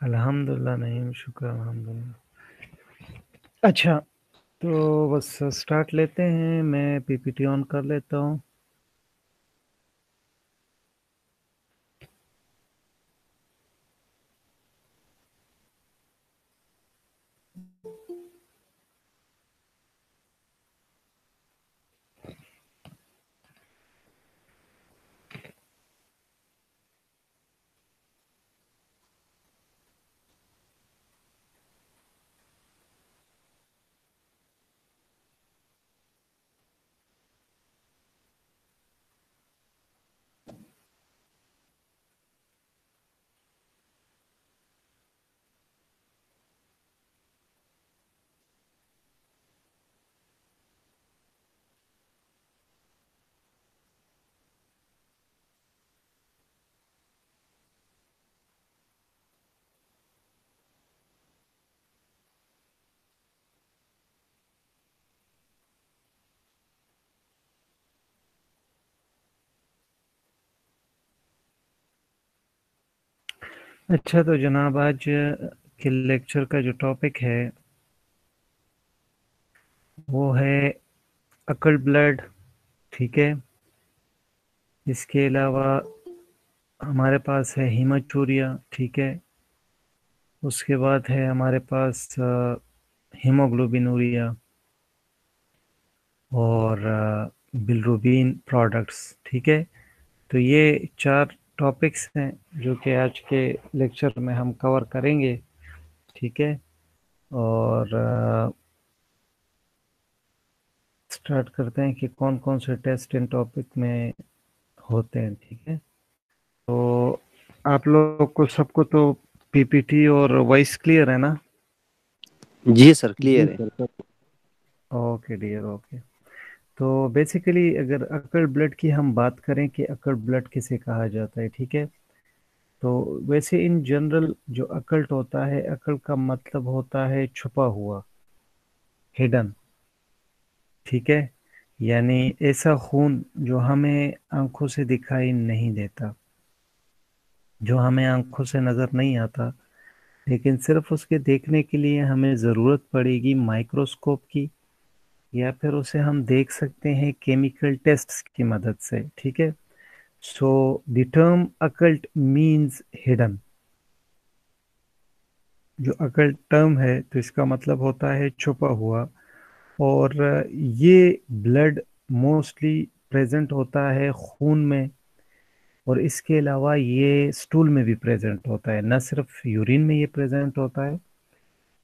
अल्हम्दुलिल्लाह नहीं, शुक्र अल्हम्दुलिल्लाह अच्छा तो बस स्टार्ट लेते हैं, मैं पीपीटी ऑन कर लेता हूँ। अच्छा तो जनाब आज, के लेक्चर का जो टॉपिक है, वो है अकल ब्लड ठीक है? इसके अलावा हमारे पास है हीमाचूरिया ठीक है? उसके बाद है हमारे पास हीमोग्लोबिनूरिया और बिलरुबिन प्रोडक्ट्स ठीक है? तो ये चार टॉपिक्स हैं जो कि आज के लेक्चर में हम कवर करेंगे ठीक है? और स्टार्ट करते हैं कि कौन कौन से टेस्ट इन टॉपिक में होते हैं ठीक है? तो आप लोग को सबको तो पीपीटी और वॉइस क्लियर है ना? जी सर क्लियर है। ओके डियर ओके तो बेसिकली अगर अकड़ ब्लड की हम बात करें कि अकड़ ब्लड किसे कहा जाता है, ठीक है? तो वैसे इन जनरल जो अकल्ट होता है अकल का मतलब होता है छुपा हुआ हिडन ठीक है? यानी ऐसा खून जो हमें आँखों से दिखाई नहीं देता, जो हमें आँखों से नज़र नहीं आता, लेकिन सिर्फ़ उसके देखने के लिए हमें ज़रूरत पड़ेगी माइक्रोस्कोप की या फिर उसे हम देख सकते हैं केमिकल टेस्ट्स की मदद से, ठीक है? So the term occult means hidden जो अकल्ट टर्म है तो इसका मतलब होता है छुपा हुआ, और ये ब्लड मोस्टली प्रेजेंट होता है खून में, और इसके अलावा ये स्टूल में भी प्रेजेंट होता है। न सिर्फ़ यूरिन में ये प्रेजेंट होता है,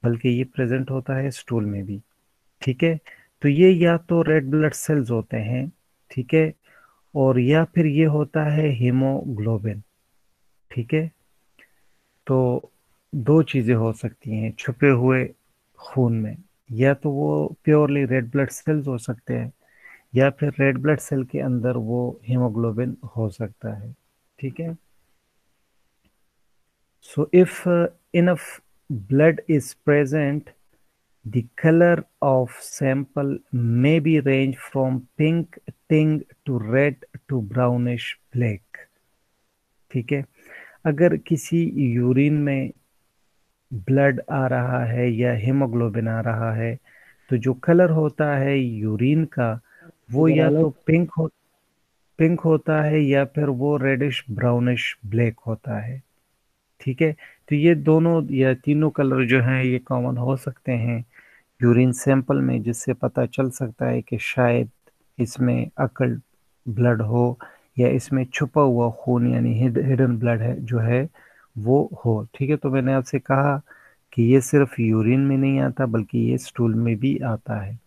बल्कि ये प्रेजेंट होता है स्टूल में भी, ठीक है? तो ये या तो रेड ब्लड सेल्स होते हैं, ठीक है, और या फिर ये होता है हीमोग्लोबिन ठीक है तो दो चीज़ें हो सकती हैं, छुपे हुए खून में, या तो वो प्योरली रेड ब्लड सेल्स हो सकते हैं, या फिर रेड ब्लड सेल के अंदर वो हीमोग्लोबिन हो सकता है, ठीक है। So if enough blood is present The color of sample may be range from pink ting to red to brownish black. ठीक है? अगर किसी यूरिन में ब्लड आ रहा है या हीमोग्लोबिन आ रहा है तो जो कलर होता है यूरिन का वो या तो पिंक हो पिंक होता है या फिर वो रेडिश ब्राउनिश ब्लैक होता है। ठीक है? तो ये दोनों या तीनों कलर जो हैं ये कॉमन हो सकते हैं। यूरिन सैंपल में, जिससे पता चल सकता है कि शायद इसमें अकल ब्लड हो या इसमें छुपा हुआ खून यानी हिडन ब्लड है, जो है, वो हो। ठीक है तो मैंने आपसे कहा कि ये सिर्फ़ यूरिन में नहीं आता, बल्कि ये स्टूल में भी आता है।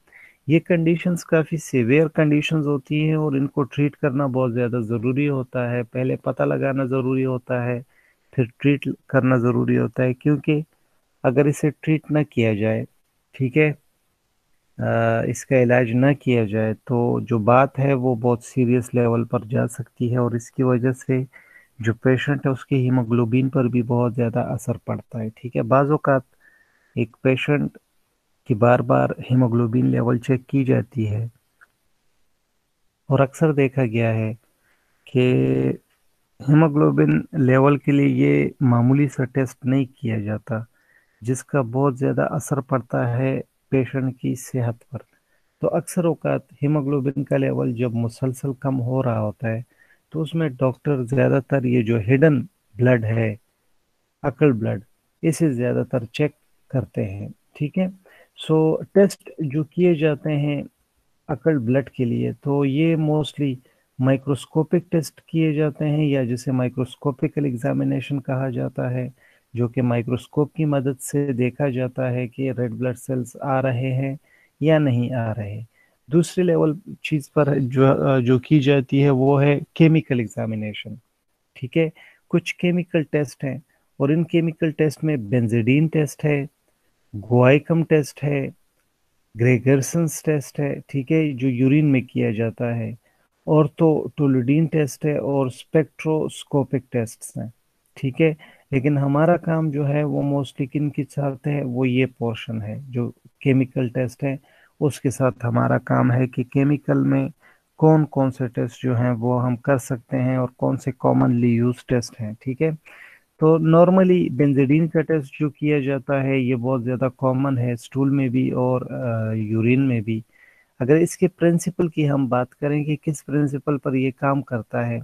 ये कंडीशंस काफ़ी सीवियर कंडीशंस होती हैं और इनको ट्रीट करना बहुत ज़्यादा ज़रूरी होता है। पहले पता लगाना ज़रूरी होता है, फिर ट्रीट करना ज़रूरी होता है, क्योंकि अगर इसे ट्रीट ना किया जाए ठीक है? इसका इलाज ना किया जाए तो जो बात है वो बहुत सीरियस लेवल पर जा सकती है और इसकी वजह से जो पेशेंट है उसके हीमोग्लोबिन पर भी बहुत ज़्यादा असर पड़ता है, ठीक है? बाज़ात एक पेशेंट की बार बार हीमोग्लोबिन लेवल चेक की जाती है और अक्सर देखा गया है कि हीमोग्लोबिन लेवल के लिए ये मामूली सा टेस्ट नहीं किया जाता। जिसका बहुत ज़्यादा असर पड़ता है पेशेंट की सेहत पर। तो अक्सर अवकात हीमोग्लोबिन का लेवल जब मुसलसल कम हो रहा होता है तो उसमें डॉक्टर ज़्यादातर ये जो हिडन ब्लड है, अकल ब्लड, इसे ज़्यादातर चेक करते हैं, ठीक है? सो टेस्ट जो किए जाते हैं अकल ब्लड के लिए तो ये मोस्टली माइक्रोस्कोपिक टेस्ट किए जाते हैं या जिसे माइक्रोस्कोपिकल एग्जामिनेशन कहा जाता है। जो कि माइक्रोस्कोप की मदद से देखा जाता है कि रेड ब्लड सेल्स आ रहे हैं या नहीं आ रहे दूसरे लेवल चीज़ पर जो जो की जाती है वो है केमिकल एग्जामिनेशन ठीक है? कुछ केमिकल टेस्ट हैं और इन केमिकल टेस्ट में बेंजेडीन टेस्ट है गोआइकम टेस्ट है ग्रेगरसन्स टेस्ट है, ठीक है? जो यूरिन में किया जाता है। और तो टोलोडीन टेस्ट है और स्पेक्ट्रोस्कोपिक टेस्ट हैं, ठीक है? लेकिन हमारा काम जो है, वो मोस्टली किन के साथ है, वो ये पोर्शन है, जो केमिकल टेस्ट है, उसके साथ हमारा काम है कि केमिकल में कौन कौन से टेस्ट जो हैं, वो हम कर सकते हैं और कौन से कॉमनली यूज़ टेस्ट हैं, ठीक है? तो नॉर्मली बेंजेडीन का टेस्ट जो किया जाता है, ये बहुत ज़्यादा कॉमन है स्टूल में भी और यूरिन में भी। अगर इसके प्रिंसिपल की हम बात करें कि किस प्रिंसिपल पर ये काम करता है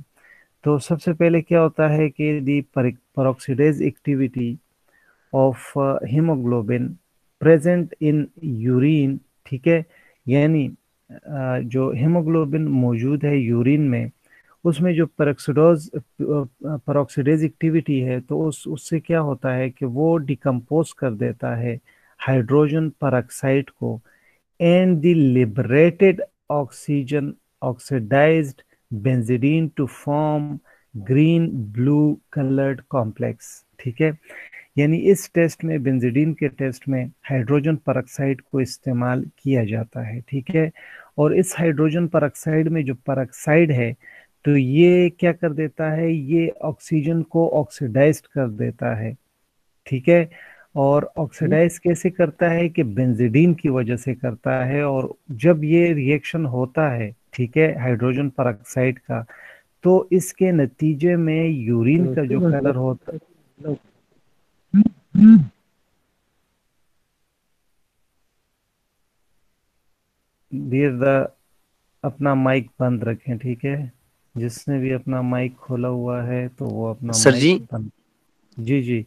तो सबसे पहले क्या होता है कि the peroxidase activity of haemoglobin present in urine ठीक है? यानी जो हीमोग्लोबिन मौजूद है यूरिन में, उसमें जो परक्सीडोज परोक्सीडेज एक्टिविटी है तो उस, उससे क्या होता है कि वो डिकम्पोज कर देता है हाइड्रोजन परऑक्साइड को and the liberated oxygen oxidized benzidine to form green blue coloured complex, ठीक है? यानी इस टेस्ट में बेंजिडीन के टेस्ट में हाइड्रोजन परऑक्साइड को इस्तेमाल किया जाता है, ठीक है? और इस हाइड्रोजन परऑक्साइड में जो परऑक्साइड है तो ये क्या कर देता है? ये ऑक्सीजन को ऑक्सीडाइज कर देता है, ठीक है? और ऑक्सीडाइज कैसे करता है कि बेंजिडीन की वजह से करता है और जब ये रिएक्शन होता है ठीक है हाइड्रोजन परऑक्साइड का तो इसके नतीजे में यूरिन का जो कलर होता द अपना माइक बंद रखें ठीक है? जिसने भी अपना माइक खोला हुआ है तो वो अपना सर जी? बंद जी जी।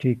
ठीक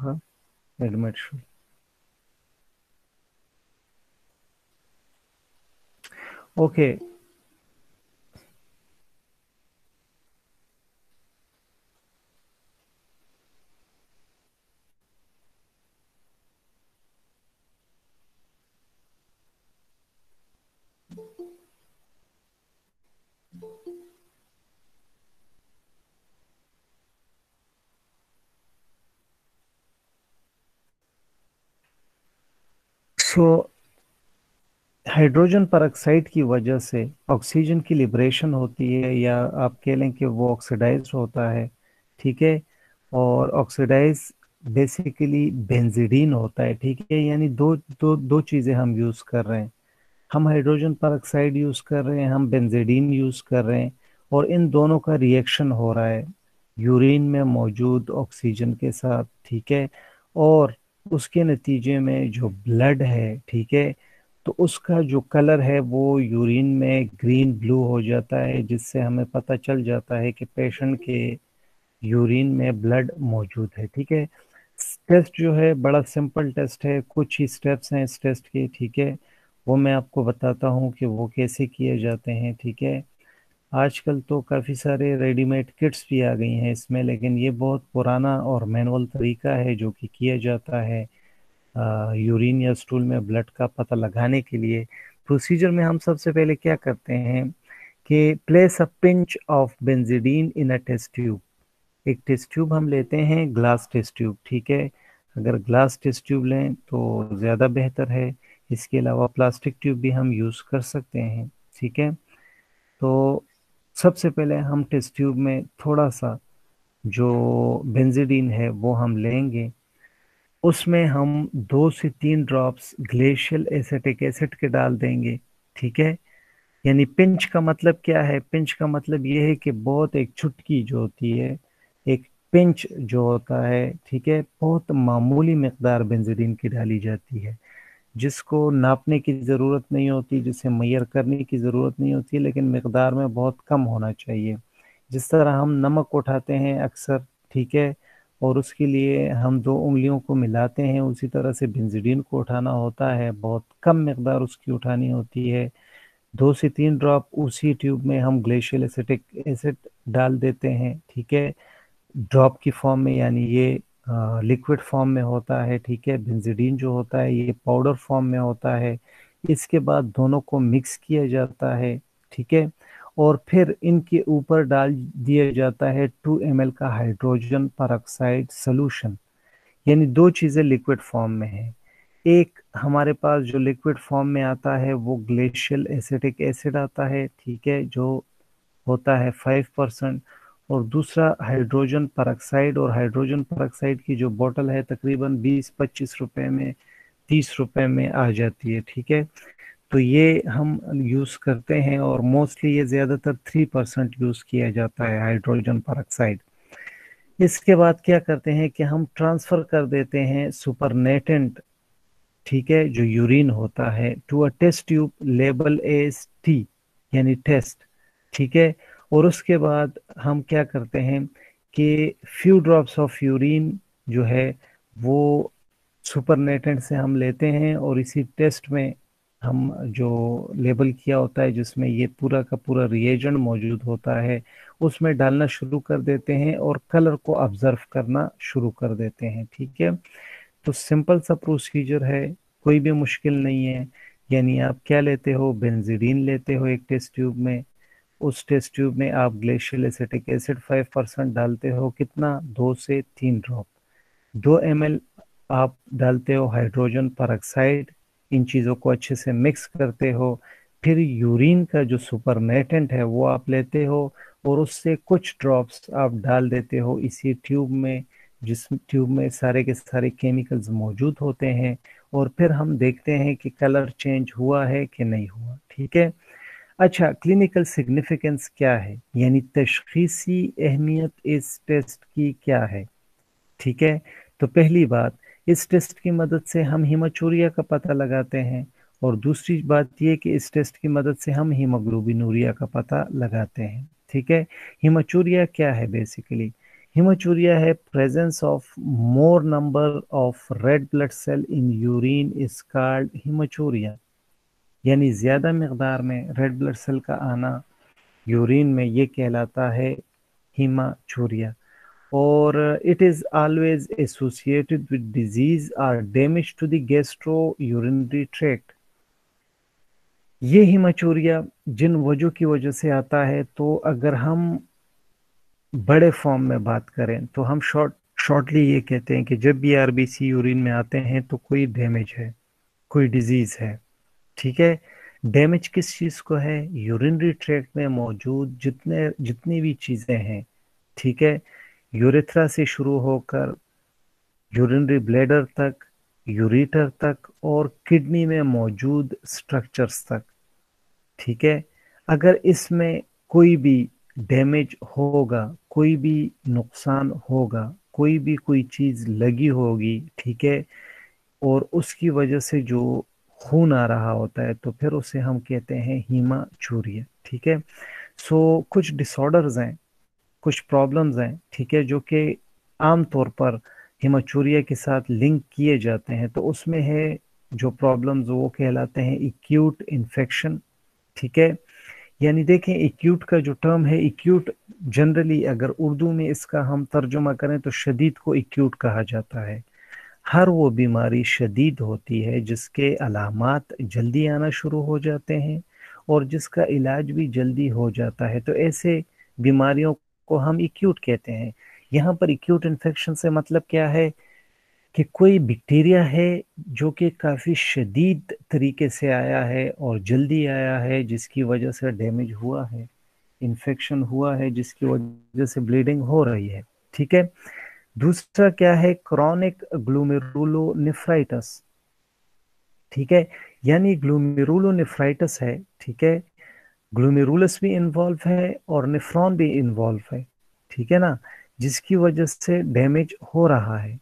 हाँ सो हाइड्रोजन परऑक्साइड की वजह से ऑक्सीजन की लिब्रेशन होती है या आप कह लें कि वो ऑक्सीडाइज होता है, ठीक है? और ऑक्सीडाइज बेसिकली बेंजीडीन होता है, ठीक है? यानी दो दो दो चीज़ें हम यूज़ कर रहे हैं। हम हाइड्रोजन परऑक्साइड यूज़ कर रहे हैं, हम बेंजीडीन यूज़ कर रहे हैं और इन दोनों का रिएक्शन हो रहा है। यूरिन में मौजूद ऑक्सीजन के साथ, ठीक है? और उसके नतीजे में जो ब्लड है, ठीक है तो उसका जो कलर है वो यूरिन में ग्रीन ब्लू हो जाता है, जिससे हमें पता चल जाता है कि पेशेंट के यूरिन में ब्लड मौजूद है, ठीक है। टेस्ट जो है, बड़ा सिंपल टेस्ट है, कुछ ही स्टेप्स हैं इस टेस्ट के, ठीक है। वो मैं आपको बताता हूँ कि वो कैसे किए जाते हैं, ठीक है। आजकल तो काफ़ी सारे रेडीमेड किट्स भी आ गई हैं इसमें, लेकिन ये बहुत पुराना और मैनुअल तरीका है जो कि किया जाता है यूरिन या स्टूल में ब्लड का पता लगाने के लिए। प्रोसीजर में हम सबसे पहले क्या करते हैं कि place a pinch of benzidine in a test tube. एक टेस्ट ट्यूब हम लेते हैं, ग्लास टेस्ट ट्यूब, ठीक है? अगर ग्लास टेस्ट ट्यूब लें तो ज़्यादा बेहतर है। इसके अलावा प्लास्टिक ट्यूब भी हम यूज़ कर सकते हैं, ठीक है? तो सबसे पहले हम टेस्ट ट्यूब में थोड़ा सा जो बेंजिडीन है, वो हम लेंगे। उसमें हम दो से तीन ड्रॉप्स ग्लेशियल एसिटिक एसिड के डाल देंगे, ठीक है? यानी पिंच का मतलब क्या है? पिंच का मतलब ये है कि बहुत एक चुटकी जो होती है, एक पिंच जो होता है, ठीक है? बहुत मामूली मकदार बेंजीन की डाली जाती है। जिसको नापने की ज़रूरत नहीं होती, जिसे मैयर करने की ज़रूरत नहीं होती, लेकिन मकदार में बहुत कम होना चाहिए। जिस तरह हम नमक उठाते हैं अक्सर, ठीक है, और उसके लिए हम दो उंगलियों को मिलाते हैं, उसी तरह से बेंजीन को उठाना होता है। बहुत कम मकदार उसकी उठानी होती है। दो से तीन ड्रॉप उसी ट्यूब में हम ग्लेशियल एसिटिक एसिड डाल देते हैं, ठीक है। ड्रॉप की फॉर्म में, यानी ये लिक्विड फॉर्म में होता है, ठीक है? बेंजीडीन जो होता है, ये पाउडर फॉर्म में होता है। इसके बाद दोनों को मिक्स किया जाता है, ठीक है? और फिर इनके ऊपर डाल दिया जाता है टू एम का हाइड्रोजन परऑक्साइड सोल्यूशन यानी दो चीज़ें लिक्विड फॉर्म में है। एक, हमारे पास जो लिक्विड फॉर्म में आता है, वो ग्लेशियल एसिटिक एसिड आता है, ठीक है? जो होता है फाइव परसेंट और दूसरा हाइड्रोजन परऑक्साइड और हाइड्रोजन परऑक्साइड की जो बोतल है तकरीबन 20-25 रुपए में 30 रुपए में आ जाती है, ठीक है? तो ये हम यूज़ करते हैं और मोस्टली ये ज़्यादातर थ्री परसेंट यूज़ किया जाता है हाइड्रोजन परऑक्साइड इसके बाद क्या करते हैं कि हम ट्रांसफ़र कर देते हैं सुपरनेटेंट ठीक है, जो यूरिन होता है to a test tube label S T यानी टेस्ट ठीक है? और उसके बाद हम क्या करते हैं कि फ्यू ड्रॉप्स ऑफ़ यूरिन जो है वो सुपरनेटेंट से हम लेते हैं और इसी टेस्ट में हम जो लेबल किया होता है, जिसमें ये पूरा का पूरा रिएजेंट मौजूद होता है, उसमें डालना शुरू कर देते हैं और कलर को ऑब्ज़र्व करना शुरू कर देते हैं, ठीक है? तो सिंपल सा प्रोसीजर है, कोई भी मुश्किल नहीं है। यानी आप क्या लेते हो? बेंजीडीन लेते हो एक टेस्ट ट्यूब में। उस टेस्ट ट्यूब में आप glacial acetic acid five percent डालते हो, कितना? दो से तीन ड्रॉप दो एमएल आप डालते हो हाइड्रोजन परऑक्साइड इन चीज़ों को अच्छे से मिक्स करते हो, फिर यूरिन का जो सुपरनेटेंट है वो आप लेते हो, और उससे कुछ ड्रॉप्स आप डाल देते हो इसी ट्यूब में, जिस ट्यूब में सारे के सारे केमिकल्स मौजूद होते हैं, और फिर हम देखते हैं कि कलर चेंज हुआ है कि नहीं हुआ. ठीक है? अच्छा क्लिनिकल सिग्निफिकेंस क्या है? यानी तशखीसी अहमियत इस टेस्ट की क्या है? ठीक है? तो पहली बात, इस टेस्ट की मदद से हम हीमाचूरिया का पता लगाते हैं और दूसरी बात यह कि इस टेस्ट की मदद से हम हीमोग्लोबिनूरिया का पता लगाते हैं। ठीक है? हीमाचूरिया क्या है बेसिकली हीमाचूरिया है presence of more number of red blood cell in urine is called haematuria यानी ज़्यादा मकदार में रेड ब्लड सेल का आना यूरिन में ये कहलाता है हीमाचूरिया और it it is always associated with disease or damage to the gastro-urinary tract. ये हिमाचूरिया जिन वजह की वजह से आता है तो अगर हम बड़े फॉर्म में बात करें तो हम शॉर्ट शॉर्टली ये कहते हैं कि जब भी आरबीसी यूरिन में आते हैं तो कोई डैमेज है, कोई डिज़ीज़ है। ठीक है? डैमेज किस चीज़ को है? यूरिनरी ट्रैक्ट में मौजूद जितने, जितनी भी चीज़ें हैं, ठीक है? यूरेथ्रा से शुरू होकर यूरिनरी ब्लेडर तक यूरिटर तक और किडनी में मौजूद स्ट्रक्चर्स तक, ठीक है? अगर इसमें कोई भी डैमेज होगा, कोई भी नुकसान होगा, कोई भी कोई चीज़ लगी होगी, ठीक है? और उसकी वजह से जो खून आ रहा होता है तो फिर उसे हम कहते हैं हीमा चूरिया ठीक है? सो so, कुछ डिसऑर्डर्स हैं कुछ प्रॉब्लम्स हैं ठीक है जो कि आम तौर पर हिमाचूरिया के साथ लिंक किए जाते हैं तो उसमें है जो प्रॉब्लम्स वो कहलाते हैं इक्यूट इन्फेक्शन ठीक है? यानी देखें इक्यूट का जो टर्म है इक्यूट जनरली अगर उर्दू में इसका हम तर्जुमा करें तो शदीद को इक्यूट कहा जाता है। हर वो बीमारी शदीद होती है जिसके अलामत जल्दी आना शुरू हो जाते हैं और जिसका इलाज भी जल्दी हो जाता है। तो ऐसे बीमारियों को हम इक्यूट कहते हैं। यहाँ पर इक्यूट इन्फेक्शन से मतलब क्या है कि कोई बैक्टीरिया है जो कि काफ़ी शदीद तरीके से आया है और जल्दी आया है जिसकी वजह से डैमेज हुआ है इन्फेक्शन हुआ है जिसकी वजह से ब्लीडिंग हो रही है। ठीक है? दूसरा क्या है? क्रॉनिक ग्लूमेरुलोनेफ्राइटिस ठीक है? यानी ग्लूमेरुलोनेफ्राइटिस है, ठीक है? ग्लूमेरुलस भी इन्वॉल्व है और निफ्रॉन भी इन्वॉल्व है, ठीक है ना? जिसकी वजह से डैमेज हो रहा है,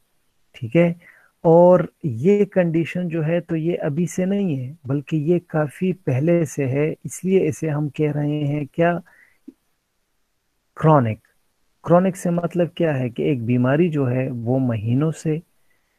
ठीक है? और ये कंडीशन जो है तो ये अभी से नहीं है, बल्कि ये काफ़ी पहले से है, इसलिए इसे हम कह रहे हैं क्या? क्रॉनिक क्रॉनिक से मतलब क्या है कि एक बीमारी जो है, वो महीनों से,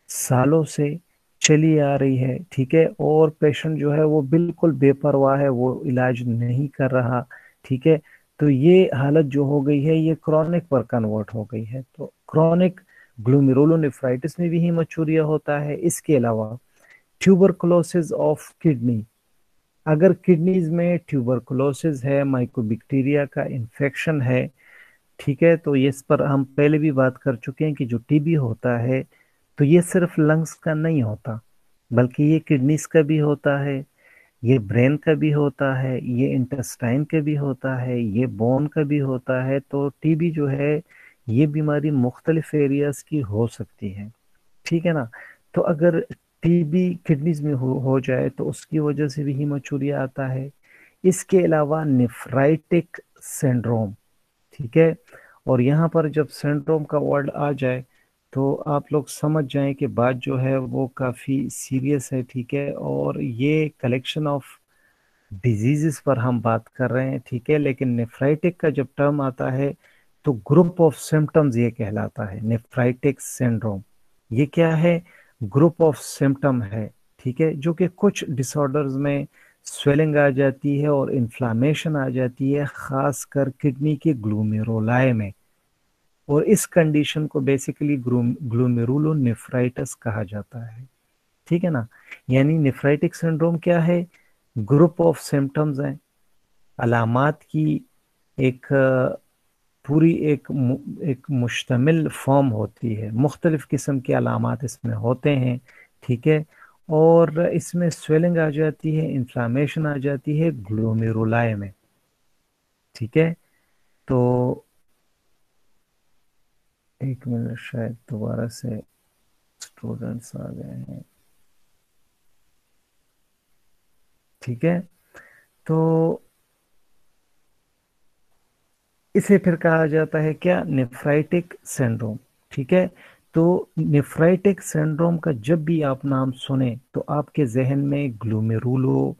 सालों से चली आ रही है, ठीक है? और पेशेंट जो है, वो बिल्कुल बेपरवाह है, वो इलाज नहीं कर रहा, ठीक है? तो ये हालत जो हो गई है, ये क्रॉनिक पर कन्वर्ट हो गई है। तो क्रॉनिक ग्लूमेरुलोनेफ्राइटिस में भी हीमोचूरिया होता है। इसके अलावा ट्यूबरकुलोसिस ऑफ़ किडनी अगर किडनीज में ट्यूबरकुलोसिस है माइकोबैक्टीरिया का इन्फेक्शन है ठीक है तो इस पर हम पहले भी बात कर चुके हैं कि जो टीबी होता है तो ये सिर्फ़ लंग्स का नहीं होता बल्कि ये किडनीज का भी होता है ये ब्रेन का भी होता है ये इंटेस्टाइन का भी होता है ये बोन का भी होता है तो टीबी जो है ये बीमारी मुख्तलिफ़ एरियाज़ की हो सकती है ठीक है ना? तो अगर टीबी किडनीज में हो, हो जाए तो उसकी वजह से भी हीमोचूरिया आता है। इसके अलावा निफ्राइटिक सिंड्रोम ठीक है? और यहाँ पर जब सिंड्रोम का वर्ड आ जाए तो आप लोग समझ जाएँ कि बात जो है वो काफ़ी सीरियस है, ठीक है? और ये कलेक्शन ऑफ़ डिज़ीज़ पर हम बात कर रहे हैं, ठीक है? लेकिन नेफ्राइटिक का जब टर्म आता है तो ग्रुप ऑफ़ सिम्टम्स ये कहलाता है, नेफ्राइटिक सिंड्रोम ये क्या है? ग्रुप ऑफ़ सिम्टम है, ठीक है? जो कि कुछ डिसऑर्डर्स में स्वेलिंग आ जाती है और इन्फ्लामेशन आ जाती है ख़ास कर किडनी के ग्लूमेरोलाए में। और इस कंडीशन को बेसिकली ग्लूमेरुलो नेफ्राइटिस कहा जाता है। ठीक है ना? यानी नेफ्राइटिक सिंड्रोम क्या है? ग्रुप ऑफ़ सिम्टम्स हैं। अलामत की एक, पूरी एक एक मुश्तमिल फॉर्म होती है। मुख्तलिफ़ किस्म के अलामत इसमें होते हैं। ठीक है? और इसमें स्वेलिंग आ जाती है इन्फ्लामेशन आ जाती है ग्लोमेरुलाए में। ठीक है? तो एक मिनट, शायद दोबारा से स्टूडेंट्स आ गए हैं। ठीक है? तो इसे फिर कहा जाता है क्या? नेफ्राइटिक सिंड्रोम ठीक है? तो नेफ्राइटिक सिंड्रोम का जब भी आप नाम सुने तो आपके जहन में ग्लूमेरुलो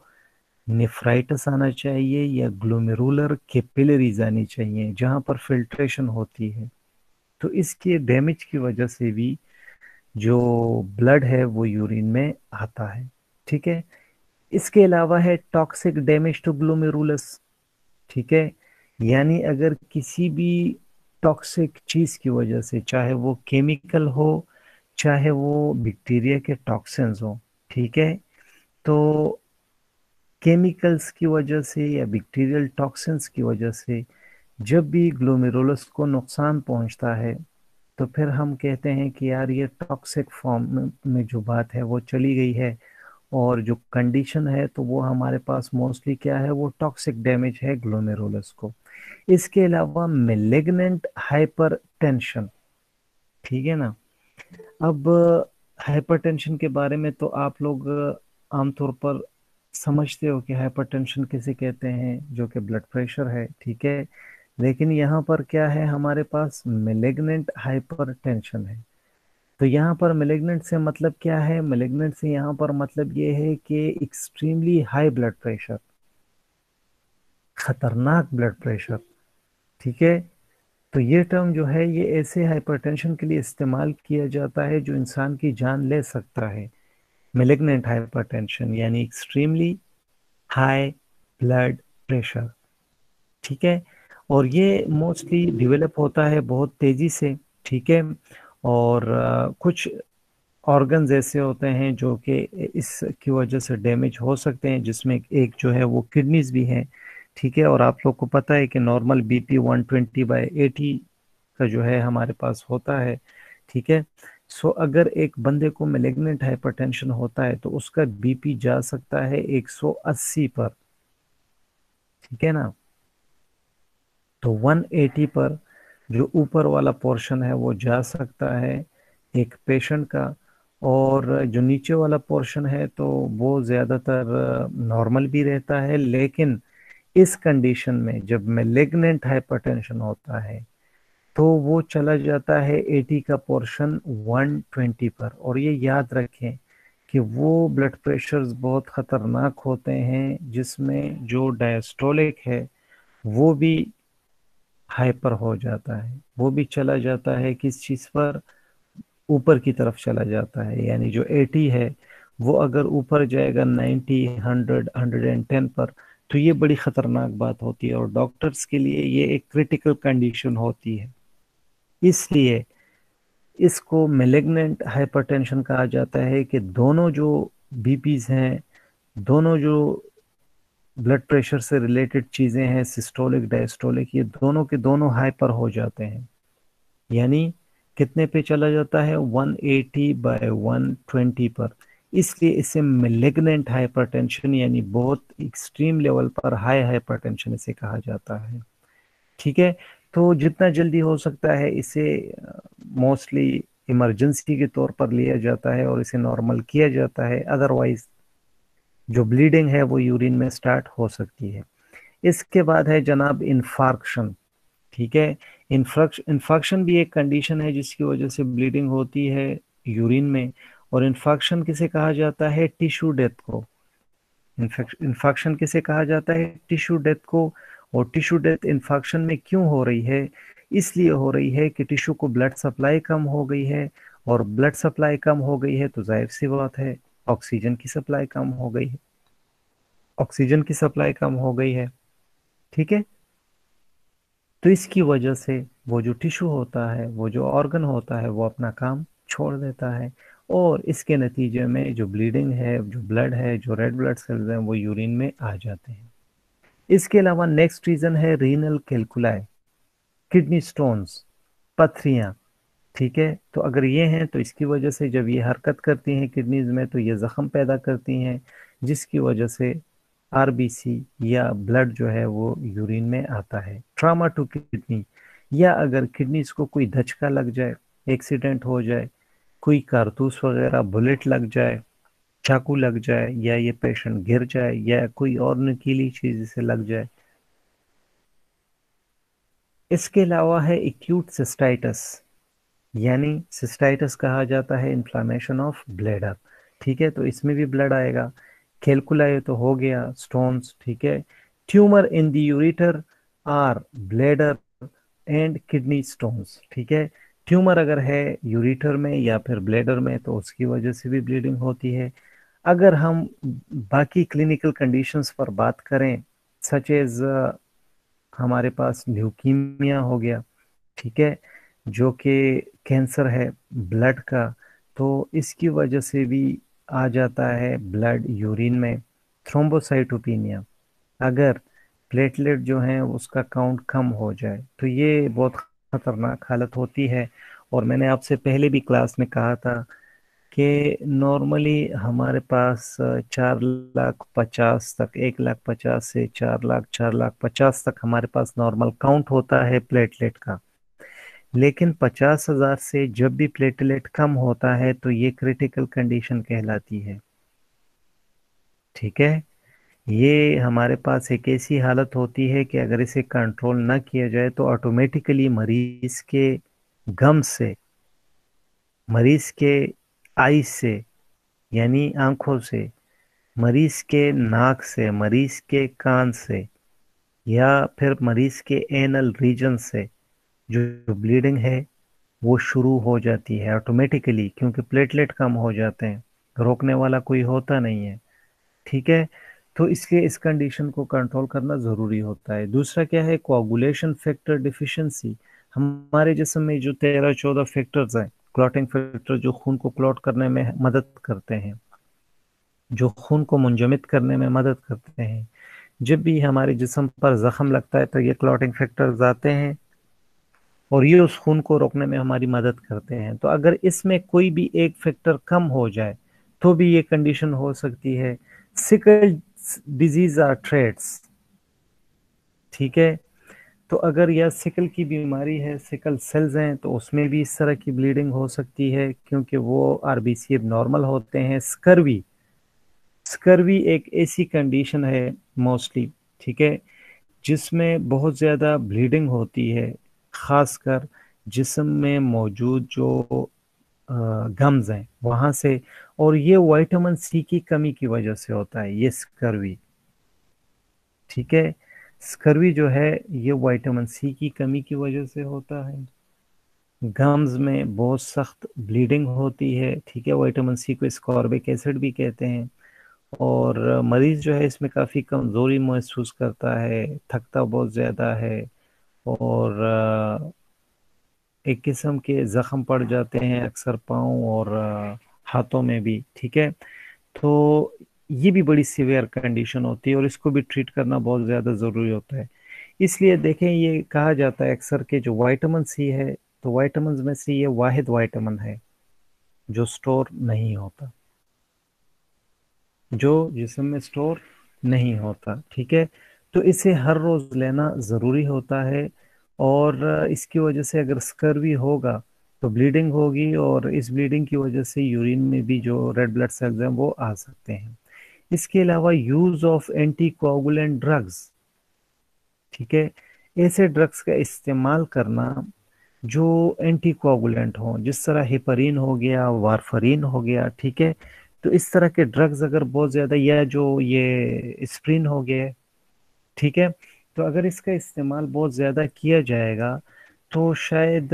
नेफ्राइटिस आना चाहिए या ग्लोमेरुलर कैपिलरीज आनी चाहिए, जहाँ पर फिल्ट्रेशन होती है। तो इसके डैमेज की वजह से भी जो ब्लड है, वो यूरिन में आता है। ठीक है? इसके अलावा है टॉक्सिक डैमेज टू ग्लोमेरुलस ठीक है? यानी अगर किसी भी टॉक्सिक चीज़ की वजह से, चाहे वो केमिकल हो, चाहे वो बैक्टीरिया के टॉक्सिन्स हो, ठीक है? तो केमिकल्स की वजह से या बैक्टीरियल टॉक्सिन्स की वजह से जब भी ग्लोमेरुलस को नुकसान पहुँचता है तो फिर हम कहते हैं कि यार ये टॉक्सिक फॉर्म में जो बात है वो चली गई है और जो कंडीशन है तो वो हमारे पास मोस्टली क्या है, वो टॉक्सिक डैमेज है ग्लोमेरुलस को। इसके अलावा मेलेग्नेंट हाइपर टेंशन ठीक है ना? अब हाइपरटेंशन के बारे में तो आप लोग, आमतौर पर समझते हो कि हाइपरटेंशन किसे कहते हैं, जो कि ब्लड प्रेशर है, ठीक है? लेकिन यहाँ पर क्या है, हमारे पास मेलेग्नेंट हाइपरटेंशन है। तो यहाँ पर मेलेग्नेंट से मतलब क्या है? मेलेग्नेंट से यहाँ पर मतलब ये है कि एक्सट्रीमली हाई ब्लड प्रेशर खतरनाक ब्लड प्रेशर ठीक है? तो ये टर्म जो है ये ऐसे हाइपरटेंशन के लिए इस्तेमाल किया जाता है जो इंसान की जान ले सकता है। मेलेग्नेंट हाइपरटेंशन यानी एक्सट्रीमली हाई ब्लड प्रेशर ठीक है? और ये मोस्टली डेवलप होता है बहुत तेज़ी से ठीक है? और आ, कुछ ऑर्गन्स ऐसे होते हैं जो कि इसकी वजह से डैमेज हो सकते हैं जिसमें एक जो है वो किडनीज भी हैं। ठीक है? और आप लोग को पता है कि normal BP one twenty by eighty का जो है हमारे पास होता है, ठीक है? सो अगर एक बंदे को मेलेग्नेंट हाइपरटेंशन होता है तो उसका बीपी जा सकता है 180 पर, ठीक है ना? तो 180 पर जो ऊपर वाला पोर्शन है, वो जा सकता है एक पेशेंट का, और जो नीचे वाला पोर्शन है तो वो ज़्यादातर नॉर्मल भी रहता है, लेकिन इस कंडीशन में जब मेलेग्नेंट हाइपरटेंशन होता है तो वो चला जाता है 80 का पोर्शन 120 पर। और ये याद रखें कि वो ब्लड प्रेशर्स बहुत ख़तरनाक होते हैं जिसमें जो डायस्टोलिक है वो भी हाइपर हो जाता है। वो भी चला जाता है किस चीज़ पर? ऊपर की तरफ़ चला जाता है। यानी जो 80 है वो अगर ऊपर जाएगा 90, 100, 110 पर तो ये बड़ी ख़तरनाक बात होती है और डॉक्टर्स के लिए ये एक क्रिटिकल कंडीशन होती है। इसलिए इसको मेलेग्नेंट हाइपरटेंशन कहा जाता है कि दोनों जो बीपीज हैं, दोनों जो ब्लड प्रेशर से रिलेटेड चीज़ें हैं सिस्टोलिक डायस्टोलिक ये दोनों के दोनों हाइपर हो जाते हैं। यानी कितने पे चला जाता है? 180 बाय 120 पर। इसलिए इसे मेलेग्नेंट हाइपरटेंशन यानी बहुत एक्सट्रीम लेवल पर हाई हाइपरटेंशन इसे कहा जाता है। ठीक है? तो जितना जल्दी हो सकता है इसे मोस्टली इमरजेंसी के तौर पर लिया जाता है और इसे नॉर्मल किया जाता है। अदरवाइज़ जो ब्लीडिंग है वो यूरिन में स्टार्ट हो सकती है। इसके बाद है जनाब इन्फार्क्शन ठीक है? इन्फेक्शन भी एक कंडीशन है जिसकी वजह से ब्लीडिंग होती है यूरिन में। और इन्फेक्शन किसे कहा जाता है? टिश्यू डेथ को। इन्फेक्शन किसे कहा जाता है? टिश्यू डेथ को। और टिश्यू डेथ इन्फेक्शन में क्यों हो रही है? इसलिए हो रही है कि टिश्यू को ब्लड सप्लाई कम हो गई है। और ब्लड सप्लाई कम हो गई है तो ज़ाहिर सी बात है ऑक्सीजन की सप्लाई कम हो गई है। ऑक्सीजन की सप्लाई कम हो गई है। ठीक है? तो इसकी वजह से वो जो टिश्यू होता है, वो जो ऑर्गन होता है, वो अपना काम छोड़ देता है। और इसके नतीजे में जो ब्लीडिंग है, जो ब्लड है, जो रेड ब्लड सेल्स हैं, वो यूरिन में आ जाते हैं। इसके अलावा नेक्स्ट रीज़न है रीनल कैलकुलाई किडनी स्टोन्स पथरियाँ, ठीक है? तो अगर ये हैं तो इसकी वजह से जब ये हरकत करती हैं किडनीज में तो ये ज़ख़म पैदा करती हैं, जिसकी वजह से आरबीसी या ब्लड जो है, वो यूरिन में आता है। ट्रामा टू किडनी या अगर किडनीज को कोई धचका लग जाए एक्सीडेंट हो जाए कोई कारतूस वगैरह, बुलेट लग जाए, चाकू लग जाए, या ये पेशेंट गिर जाए, या कोई और नकीली चीज़ इसे लग जाए। इसके अलावा है एक्यूट सिस्टाइटस यानी सिस्टाइटस कहा जाता है इन्फ्लामेशन ऑफ़ ब्लेडर ठीक है तो इसमें भी ब्लड आएगा। कैलकुलाई तो हो गया स्टोन्स ठीक है। Tumour in the or bladder and kidney stones ठीक है। ट्यूमर अगर है यूरिटर में या फिर ब्लेडर में तो उसकी वजह से भी ब्लीडिंग होती है। अगर हम बाकी क्लिनिकल कंडीशंस पर बात करें, सच एज हमारे पास ल्यूकीमिया हो गया, ठीक है, जो कि कैंसर है ब्लड का तो इसकी वजह से भी आ जाता है ब्लड यूरिन में थ्रोम्बोसाइटोपिनिया। अगर प्लेटलेट जो हैं, उसका काउंट कम हो जाए तो ये बहुत ख़तरनाक हालत होती है। और मैंने आपसे पहले भी क्लास में कहा था कि नॉर्मली हमारे पास चार लाख पचास तक, एक लाख पचास से चार लाख चार लाख पचास तक हमारे पास नॉर्मल काउंट होता है प्लेटलेट का। लेकिन पचास हज़ार से जब भी प्लेटलेट कम होता है तो ये क्रिटिकल कंडीशन कहलाती है। ठीक है? ये हमारे पास एक ऐसी हालत होती है कि अगर इसे कंट्रोल ना किया जाए तो ऑटोमेटिकली मरीज़ के गम से, मरीज़ के आई से, यानी आँखों से, मरीज़ के नाक से, मरीज़ के कान से, या फिर मरीज़ के एनल रीजन से जो ब्लीडिंग है, वो शुरू हो जाती है ऑटोमेटिकली क्योंकि प्लेटलेट कम हो जाते हैं। रोकने वाला कोई होता नहीं है। ठीक है? तो इसलिए इस कंडीशन को कंट्रोल करना ज़रूरी होता है। दूसरा क्या है? कोगुलेशन फैक्टर डिफिशिएंसी हमारे जिसम में जो तेरह चौदह फैक्टर्स हैं क्लॉटिंग फैक्टर जो खून को क्लॉट करने में मदद करते हैं, जो खून को मुंजमद करने में मदद करते हैं। जब भी हमारे जिसम पर जख्म लगता है तो ये क्लॉटिंग फैक्टर्स आते हैं और ये उस खून को रोकने में हमारी मदद करते हैं। तो अगर इसमें कोई भी एक फैक्टर कम हो जाए तो भी ये कंडीशन हो सकती है। सिकल डिज़ीज़ आर ट्रेड्स ठीक है? तो अगर यह सिकल की बीमारी है सिकल सेल्स हैं तो उसमें भी इस तरह की ब्लीडिंग हो सकती है, क्योंकि वो आर बी आरबीसी नॉर्मल होते हैं। स्कर्वी स्कर्वी एक ऐसी कंडीशन है मोस्टली ठीक है? जिसमें बहुत ज़्यादा ब्लीडिंग होती है, ख़ासकर जिसम में मौजूद जो गम्स हैं, वहाँ से और ये वाइटामिन सी की कमी की वजह से होता है, ये स्कर्वी ठीक है? स्कर्वी जो है, ये वाइटामिन सी की कमी की वजह से होता है। गम्स में बहुत सख्त ब्लीडिंग होती है, ठीक है? वाइटामिन सी को स्कॉर्बिक एसिड भी कहते हैं। और मरीज़ जो है, इसमें काफ़ी कमज़ोरी महसूस करता है, थकता बहुत ज़्यादा है और एक किस्म के ज़ख़म पड़ जाते हैं अक्सर पाँव और हाथों में भी, ठीक है? तो ये भी बड़ी सीवियर कंडीशन होती है और इसको भी ट्रीट करना बहुत ज़्यादा ज़रूरी होता है। इसलिए देखें, ये कहा जाता है अक्सर के जो वाइटामिन सी है तो वाइटामिन में से ये वाहिद वाइटामिन है, जो स्टोर नहीं होता। जो जिसम में स्टोर नहीं होता, ठीक है? तो इसे हर रोज़ लेना ज़रूरी होता है और इसकी वजह से अगर स्कर्वी होगा तो ब्लीडिंग होगी और इस ब्लीडिंग की वजह से यूरिन में भी जो रेड ब्लड सेल्स हैं वो आ सकते हैं। इसके अलावा use of anticoagulant drugs ठीक है? ऐसे ड्रग्स का इस्तेमाल करना जो एंटी कोगुलेंट हों, जिस तरह हेपरीन हो गया वारफरीन हो गया, ठीक है? तो इस तरह के ड्रग्स अगर बहुत ज़्यादा, या जो ये स्प्रिन हो गया, ठीक है? तो अगर इसका इस्तेमाल बहुत ज़्यादा किया जाएगा तो शायद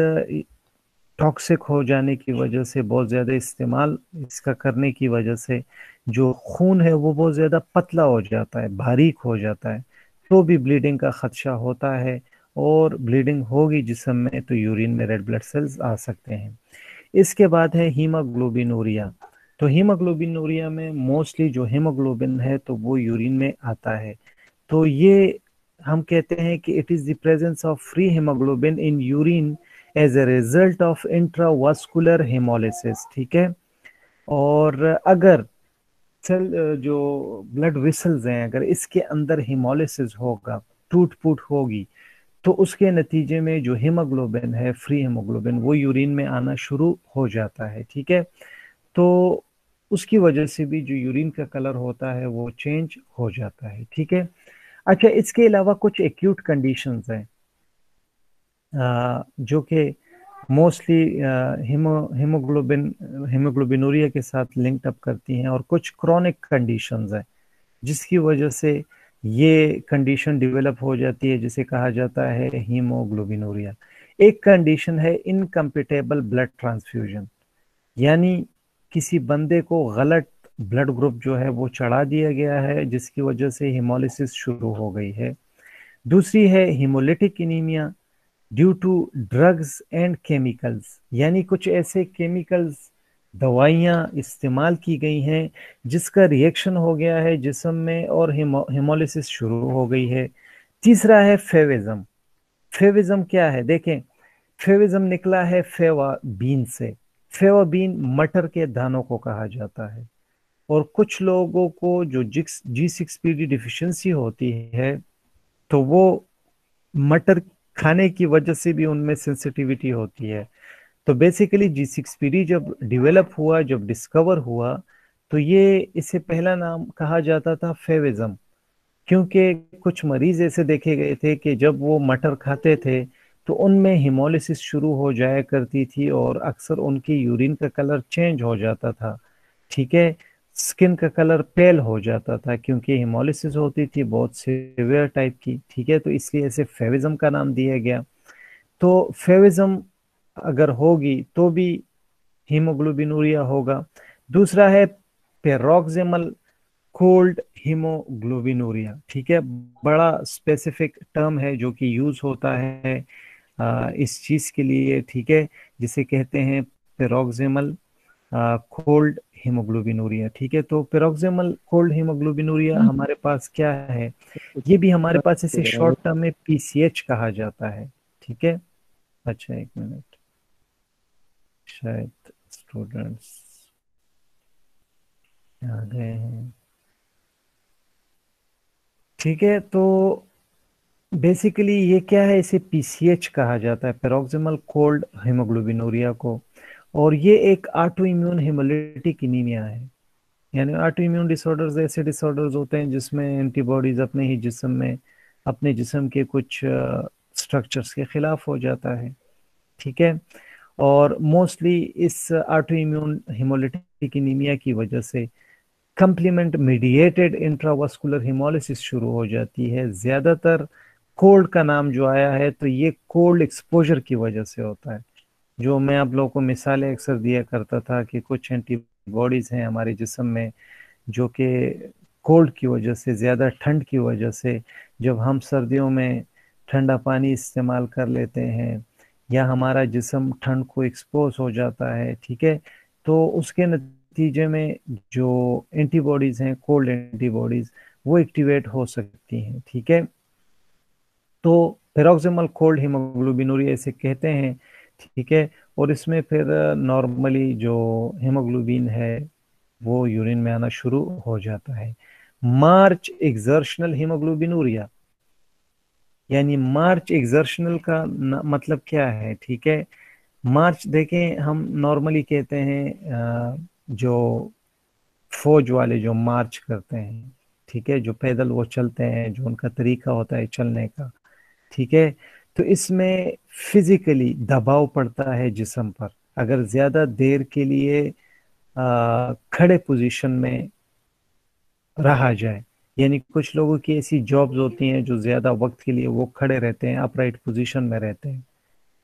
टॉक्सिक हो जाने की वजह से बहुत ज़्यादा इस्तेमाल इसका करने की वजह से जो खून है वो बहुत ज़्यादा पतला हो जाता है, बारीक हो जाता है तो भी ब्लीडिंग का खदशा होता है और ब्लीडिंग होगी जिसम में तो यूरिन में रेड ब्लड सेल्स आ सकते हैं। इसके बाद है हीमोग्लोबिनूरिया तो हीमोग्लोबिनूरिया में मोस्टली जो हीमोग्लोबिन है तो वो यूरिन में आता है। तो ये हम कहते हैं कि it is the presence of free haemoglobin in urine as a result of intravascular haemolysis ठीक है? और अगर सेल जो ब्लड विसल्स हैं, अगर इसके अंदर हीमोलिसिस होगा टूट फूट होगी तो उसके नतीजे में जो हीमोग्लोबिन है फ्री हीमोग्लोबिन वो यूरिन में आना शुरू हो जाता है, ठीक है? तो उसकी वजह से भी जो यूरिन का कलर होता है, वो चेंज हो जाता है, ठीक है? अच्छा इसके अलावा कुछ एक्यूट कंडीशंस हैं। जो कि मोस्टली हीमो हीमोग्लोबिन हीमोग्लोबिनूरिया के साथ लिंक्ड अप करती हैं और कुछ क्रॉनिक कंडीशंस हैं, जिसकी वजह से ये कंडीशन डेवलप हो जाती है, जिसे कहा जाता है हीमोग्लोबिनूरिया एक कंडीशन है इनकम्पिटेबल ब्लड ट्रांसफ्यूजन यानी किसी बंदे को गलत ब्लड ग्रुप जो है वो चढ़ा दिया गया है, जिसकी वजह से हिमोलिसिस शुरू हो गई है। दूसरी है haemolytic anaemia due to drugs and chemicals यानी कुछ ऐसे केमिकल्स दवाइयाँ इस्तेमाल की गई हैं, जिसका रिएक्शन हो गया है जिसम में और हिमोलिसिस शुरू हो गई है। तीसरा है फेविज्म फेविज्म क्या है? देखें फेविज्म निकला है फेवा बीन से। फेवाबीन मटर के दानों को कहा जाता है। और कुछ लोगों को जो जिक्स G six P D deficiency होती है तो वो मटर खाने की वजह से भी उनमें सेंसिटिविटी होती है। तो basically G six P D जब डिवेलप हुआ, जब डिस्कवर हुआ तो ये इसे पहला नाम कहा जाता था फेविज्म क्योंकि कुछ मरीज़ ऐसे देखे गए थे कि जब वो मटर खाते थे तो उनमें हिमोलिसिस शुरू हो जाया करती थी और अक्सर उनकी यूरिन का कलर चेंज हो जाता था। ठीक है? स्किन का कलर पेल हो जाता था क्योंकि हिमोलिसिस होती थी बहुत सीवियर टाइप की ठीक है? तो इसलिए इसे फेविज्म का नाम दिया गया। तो फेविज्म अगर होगी तो भी हीमोग्लोबिनूरिया होगा। दूसरा है पेरोक्सिमल कोल्ड हीमोग्लोबिनूरिया ठीक है? बड़ा स्पेसिफिक टर्म है जो कि यूज़ होता है आ, इस चीज़ के लिए ठीक है? जिसे कहते हैं पेरोक्सिमल कोल्ड हीमोग्लोबिनूरिया ठीक है? तो पेरोक्सिमल कोल्ड हीमोग्लोबिनूरिया हमारे पास क्या है? ये भी हमारे पास इसे शॉर्ट टर्म में पीसीएच कहा जाता है ठीक है? अच्छा एक मिनट शायद स्टूडेंट्स आ गए हैं। ठीक है तो बेसिकली ये क्या है? इसे पीसीएच कहा जाता है पेरोक्सिमल कोल्ड हीमोग्लोबिनूरिया को। और ये एक ऑटो इम्यून हेमोलिटिक इनीमिया है। यानी ऑटो इम्यून डिसऑर्डर्स ऐसे डिसऑर्डर्स होते हैं जिसमें एंटीबॉडीज अपने ही जिसम में, अपने जिसम के कुछ स्ट्रक्चर्स के खिलाफ हो जाता है। ठीक है? और मोस्टली इस ऑटो इम्यून हेमोलिटिक इनीमिया की वजह से कंप्लीमेंट मीडिएटेड इंट्रावास्कुलर हिमोलिसिस शुरू हो जाती है। ज़्यादातर कोल्ड का नाम जो आया है तो ये कोल्ड एक्सपोजर की वजह से होता है। जो मैं आप लोगों को मिसालें अक्सर दिया करता था कि कुछ एंटीबॉडीज़ हैं हमारे जिसम में, जो कि कोल्ड की वजह से, ज़्यादा ठंड की वजह से, जब हम सर्दियों में ठंडा पानी इस्तेमाल कर लेते हैं, या हमारा जिसम ठंड को एक्सपोज हो जाता है, ठीक है? तो उसके नतीजे में जो एंटीबॉडीज़ हैं कोल्ड एंटीबॉडीज़ वो एक्टिवेट हो सकती हैं, ठीक है? तो पेरोक्सिमल कोल्ड हीमोग्लोबिनूरिया इसे कहते हैं। ठीक है? और इसमें फिर नॉर्मली जो हीमोग्लोबिन है वो यूरिन में आना शुरू हो जाता है। मार्च एक्सर्शनल हीमोग्लोबिनूरिया यानी मार्च एक्सर्शनल का न, मतलब क्या है ठीक है? मार्च देखें हम नॉर्मली कहते हैं जो फौज वाले जो मार्च करते हैं ठीक है? जो पैदल वो चलते हैं जो उनका तरीका होता है चलने का ठीक है? तो इसमें फिजिकली दबाव पड़ता है जिसम पर। अगर ज़्यादा देर के लिए आ, खड़े पोजीशन में रहा जाए यानी कुछ लोगों की ऐसी जॉब्स होती हैं जो ज़्यादा वक्त के लिए वो खड़े रहते हैं अपराइट पोजीशन में रहते हैं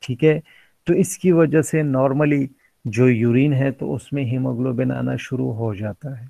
ठीक है? तो इसकी वजह से नॉर्मली जो यूरिन है तो उसमें हीमोग्लोबिन आना शुरू हो जाता है।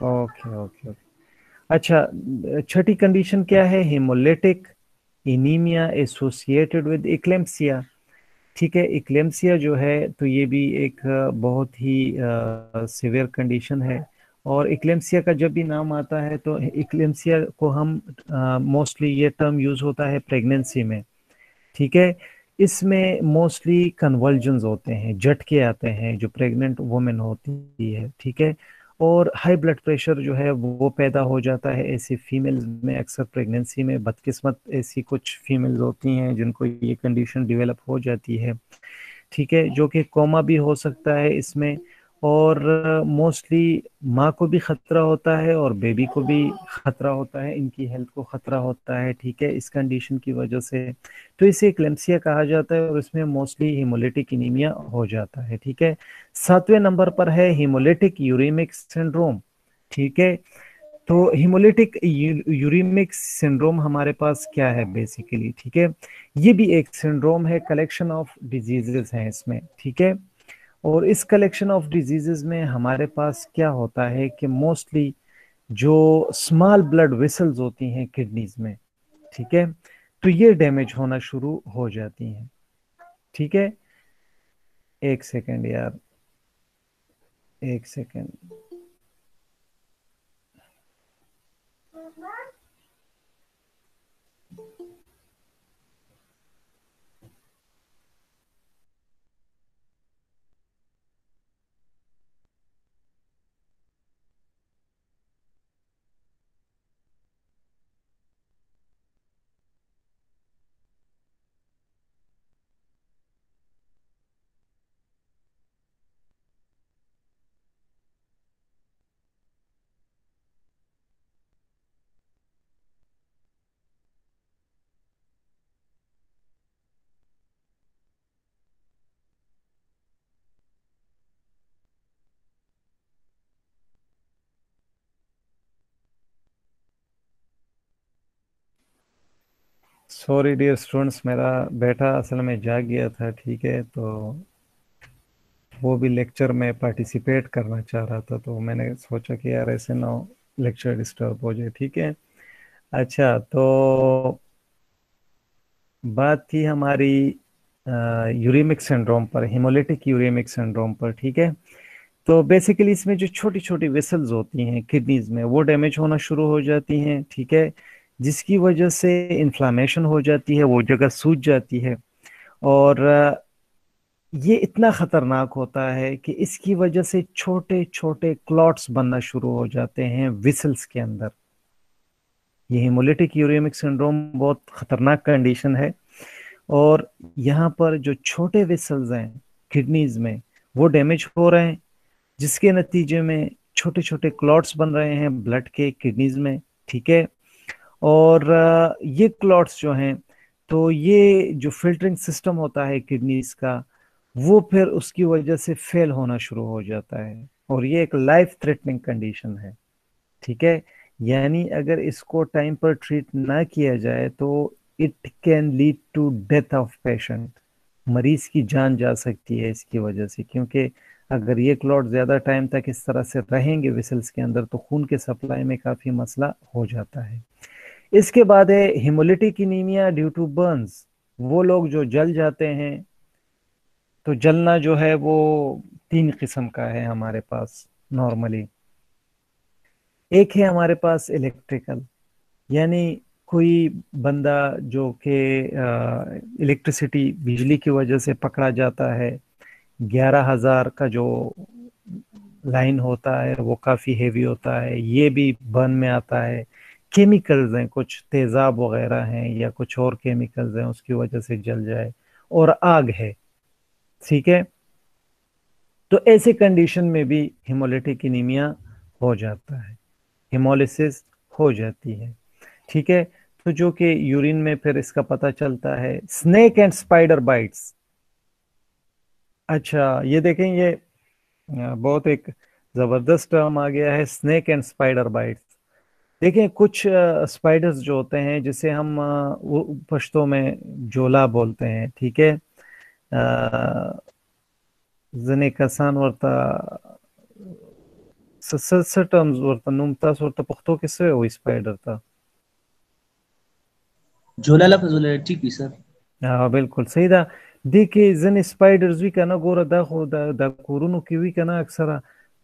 ओके ओके ओके अच्छा छठी कंडीशन क्या है? Haemolytic anaemia associated with eclampsia ठीक है इक्लेम्सिया जो है तो ये भी एक बहुत ही सिवियर कंडीशन है। और इक्लेम्सिया का जब भी नाम आता है तो इक्लेम्सिया को हम मोस्टली ये टर्म यूज़ होता है प्रेगनेंसी में। ठीक है, इसमें मोस्टली कन्वर्जन होते हैं झटके आते हैं, जो प्रेग्नेंट वुमेन होती है। ठीक है और हाई ब्लड प्रेशर जो है वो पैदा हो जाता है ऐसी फीमेल्स में, अक्सर प्रेगनेंसी में। बदकिस्मत ऐसी कुछ फीमेल्स होती हैं जिनको ये कंडीशन डेवलप हो जाती है। ठीक है, जो कि कोमा भी हो सकता है इसमें। और मोस्टली माँ को भी ख़तरा होता है और बेबी को भी ख़तरा होता है, इनकी हेल्थ को ख़तरा होता है, ठीक है? इस कंडीशन की वजह से। तो इसे क्लेम्सिया कहा जाता है और इसमें मोस्टली हीमोलिटिक इनीमिया हो जाता है, ठीक है? सातवें नंबर पर है हीमोलिटिक यूरिमिक सिंड्रोम, ठीक है? तो हीमोलिटिक यूरिमिक सिंड्रोम हमारे पास क्या है बेसिकली, ठीक है? ये भी एक सिंड्रोम है, कलेक्शन ऑफ़ डिजीजेस हैं इसमें, ठीक है? और इस कलेक्शन ऑफ़ डिजीजेस में हमारे पास क्या होता है कि मोस्टली जो स्मॉल ब्लड वेसल्स होती हैं किडनीज में, ठीक है? तो ये डैमेज होना शुरू हो जाती हैं। ठीक है? एक सेकेंड यार। एक सेकेंड सॉरी डियर स्टूडेंट्स मेरा बेटा असल में जाग गया था, ठीक है? तो वो भी लेक्चर में पार्टिसिपेट करना चाह रहा था तो मैंने सोचा कि यार ऐसे ना लेक्चर डिस्टर्ब हो जाए, ठीक है? अच्छा तो बात थी हमारी यूरेमिक सिंड्रोम पर हिमोलिटिक यूरेमिक सिंड्रोम पर, ठीक है? तो बेसिकली इसमें जो छोटी छोटी वेसल्स होती हैं किडनीज में, वो डैमेज होना शुरू हो जाती हैं, ठीक है? जिसकी वजह से इन्फ्लामेशन हो जाती है, वो जगह सूज जाती है। और ये इतना ख़तरनाक होता है कि इसकी वजह से छोटे छोटे क्लॉट्स बनना शुरू हो जाते हैं विसल्स के अंदर। ये हिमोलिटिक यूरेमिक सिंड्रोम बहुत ख़तरनाक कंडीशन है। और यहाँ पर जो छोटे विसल्स हैं किडनीज में, वो डैमेज हो रहे हैं, जिसके नतीजे में छोटे छोटे क्लॉट्स बन रहे हैं ब्लड के किडनीज में, ठीक है? और ये क्लॉट्स जो हैं तो ये जो फिल्टरिंग सिस्टम होता है किडनीज का, वो फिर उसकी वजह से फेल होना शुरू हो जाता है और ये एक लाइफ थ्रेटनिंग कंडीशन है, ठीक है? यानी अगर इसको टाइम पर ट्रीट ना किया जाए तो it can lead to death of patient मरीज़ की जान जा सकती है इसकी वजह से, क्योंकि अगर ये क्लॉट ज़्यादा टाइम तक इस तरह से रहेंगे विसल्स के अंदर तो खून के सप्लाई में काफ़ी मसला हो जाता है। इसके बाद है haemolytic anaemia due to burns. वो लोग जो जल जाते हैं तो जलना जो है वो तीन किस्म का है हमारे पास, नॉर्मली। एक है हमारे पास इलेक्ट्रिकल, यानी कोई बंदा जो कि इलेक्ट्रिसिटी बिजली की वजह से पकड़ा जाता है, ग्यारह हज़ार का जो लाइन होता है वो काफ़ी हेवी होता है, ये भी बर्न में आता है। केमिकल्स हैं, कुछ तेज़ाब वगैरह हैं या कुछ और केमिकल्स हैं, उसकी वजह से जल जाए और आग है, ठीक है? तो ऐसे कंडीशन में भी हिमोलिटिक इनीमिया हो जाता है हिमोलिसिस हो जाती है, ठीक है? तो जो कि यूरिन में फिर इसका पता चलता है स्नेक एंड स्पाइडर बाइट्स अच्छा ये देखें, ये बहुत एक ज़बरदस्त टर्म आ गया है स्नेक एंड स्पाइडर बाइट्स देखिए कुछ स्पाइडर्स जो होते हैं जिसे हम अ, वो में जोला बोलते हैं ठीक है? जनेकसान हुई स्पाइडर था। ठीक है सर। हाँ बिल्कुल सही था। देखिए जन स्पाइडर्स भी कहना गोरा दा खो दा, दा कोरोनो की भी कना अक्सर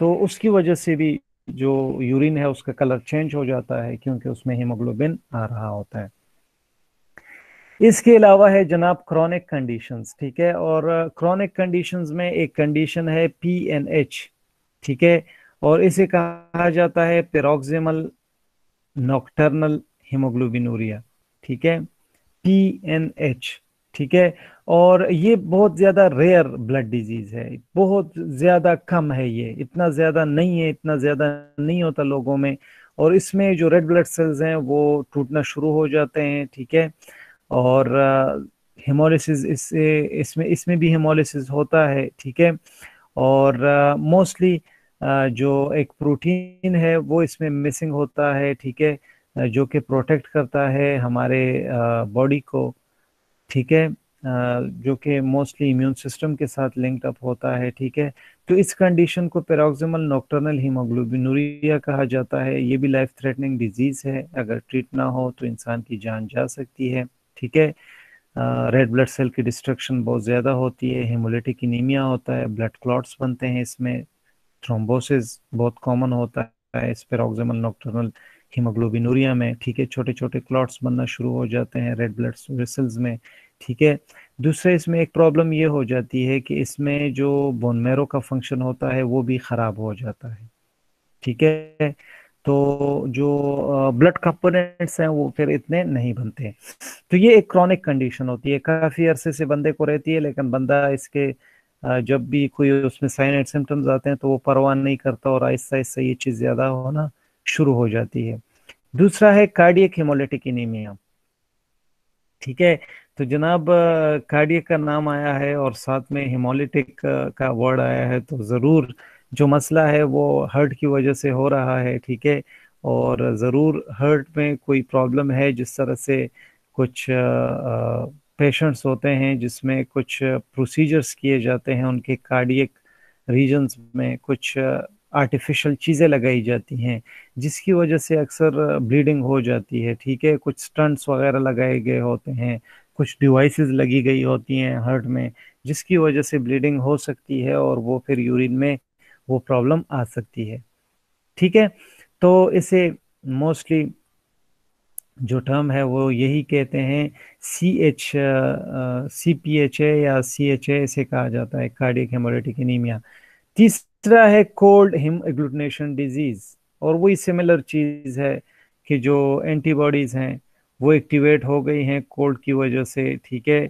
तो उसकी वजह से भी जो यूरिन है उसका कलर चेंज हो जाता है क्योंकि उसमें हीमोग्लोबिन आ रहा होता है इसके अलावा है जनाब क्रॉनिक कंडीशंस ठीक है और क्रॉनिक कंडीशंस में एक कंडीशन है पी एन एच ठीक है? और इसे कहा जाता है पेरोक्सिमल नॉक्टर्नल हीमोग्लोबिनूरिया ठीक है? पी एन एच ठीक है? और ये बहुत ज़्यादा रेयर ब्लड डिज़ीज़ है। बहुत ज़्यादा कम है ये। इतना ज़्यादा नहीं है, इतना ज़्यादा नहीं होता लोगों में। और इसमें जो रेड ब्लड सेल्स हैं, वो टूटना शुरू हो जाते हैं, ठीक है? और हेमोलिसिस इससे इसमें इसमें भी हेमोलिसिस होता है, ठीक है? और मोस्टली जो एक प्रोटीन है, वो इसमें मिसिंग होता है, ठीक है? जो कि प्रोटेक्ट करता है हमारे बॉडी को, ठीक है? जो कि मोस्टली इम्यून सिस्टम के साथ लिंक्ड अप होता है, ठीक है? तो इस कंडीशन को पेरोक्सिमल नोक्टर्नल हीमोग्लोबिनूरिया कहा जाता है। ये भी लाइफ थ्रेटनिंग डिज़ीज़ है। अगर ट्रीट ना हो तो इंसान की जान जा सकती है, ठीक है? रेड ब्लड सेल की डिस्ट्रक्शन बहुत ज़्यादा होती है, हेमोलिटिक इनीमिया होता है, ब्लड क्लॉट्स बनते हैं इसमें थ्रोम्बोसिस बहुत कॉमन होता है इस पेरोक्सिमल नोक्टर्नल हीमोग्लोबिनूरिया में, ठीक है? छोटे छोटे क्लॉट्स बनना शुरू हो जाते हैं रेड ब्लड वेसल्स में, ठीक है? दूसरे इसमें एक प्रॉब्लम ये हो जाती है कि इसमें जो बोन मेरो का फ़ंक्शन होता है, वो भी ख़राब हो जाता है, ठीक है? तो जो ब्लड कंपोनेंट्स हैं, वो फिर इतने नहीं बनते। तो ये एक क्रॉनिक कंडीशन होती है। काफ़ी अरसे से बंदे को रहती है, लेकिन बंदा इसके जब भी कोई उसमें साइन एंड सिम्टम्स आते हैं तो वो परवाह नहीं करता और आहिस्ता आहिस्ता ये चीज़ ज़्यादा होना शुरू हो जाती है। दूसरा है कार्डियक हेमोलिटिक इनीमिया ठीक है? तो जनाब कार्डियक का नाम आया है और साथ में हेमोलिटिक का वर्ड आया है तो ज़रूर जो मसला है वो हर्ट की वजह से हो रहा है, ठीक है? और ज़रूर हर्ट में कोई प्रॉब्लम है जिस तरह से कुछ पेशेंट्स होते हैं जिसमें कुछ प्रोसीजर्स किए जाते हैं, उनके कार्डियक रीजन्स में कुछ आर्टिफिशियल चीज़ें लगाई जाती हैं, जिसकी वजह से अक्सर ब्लीडिंग हो जाती है, ठीक है? कुछ स्टंट्स वगैरह लगाए गए होते हैं, कुछ डिवाइसेस लगी गई होती हैं हार्ट में, जिसकी वजह से ब्लीडिंग हो सकती है और वो फिर यूरिन में वो प्रॉब्लम आ सकती है, ठीक है? तो इसे मोस्टली जो टर्म है वो यही कहते हैं C H C P H A या सी एच ए से कहा जाता है कार्डियक हेमोरेटिक एनीमिया तीसरा है कोल्ड हिम एग्लूटिनेशन डिज़ीज़ और वही सिमिलर चीज़ है कि जो एंटीबॉडीज़ हैं, वो एक्टिवेट हो गई हैं कोल्ड की वजह से, ठीक है?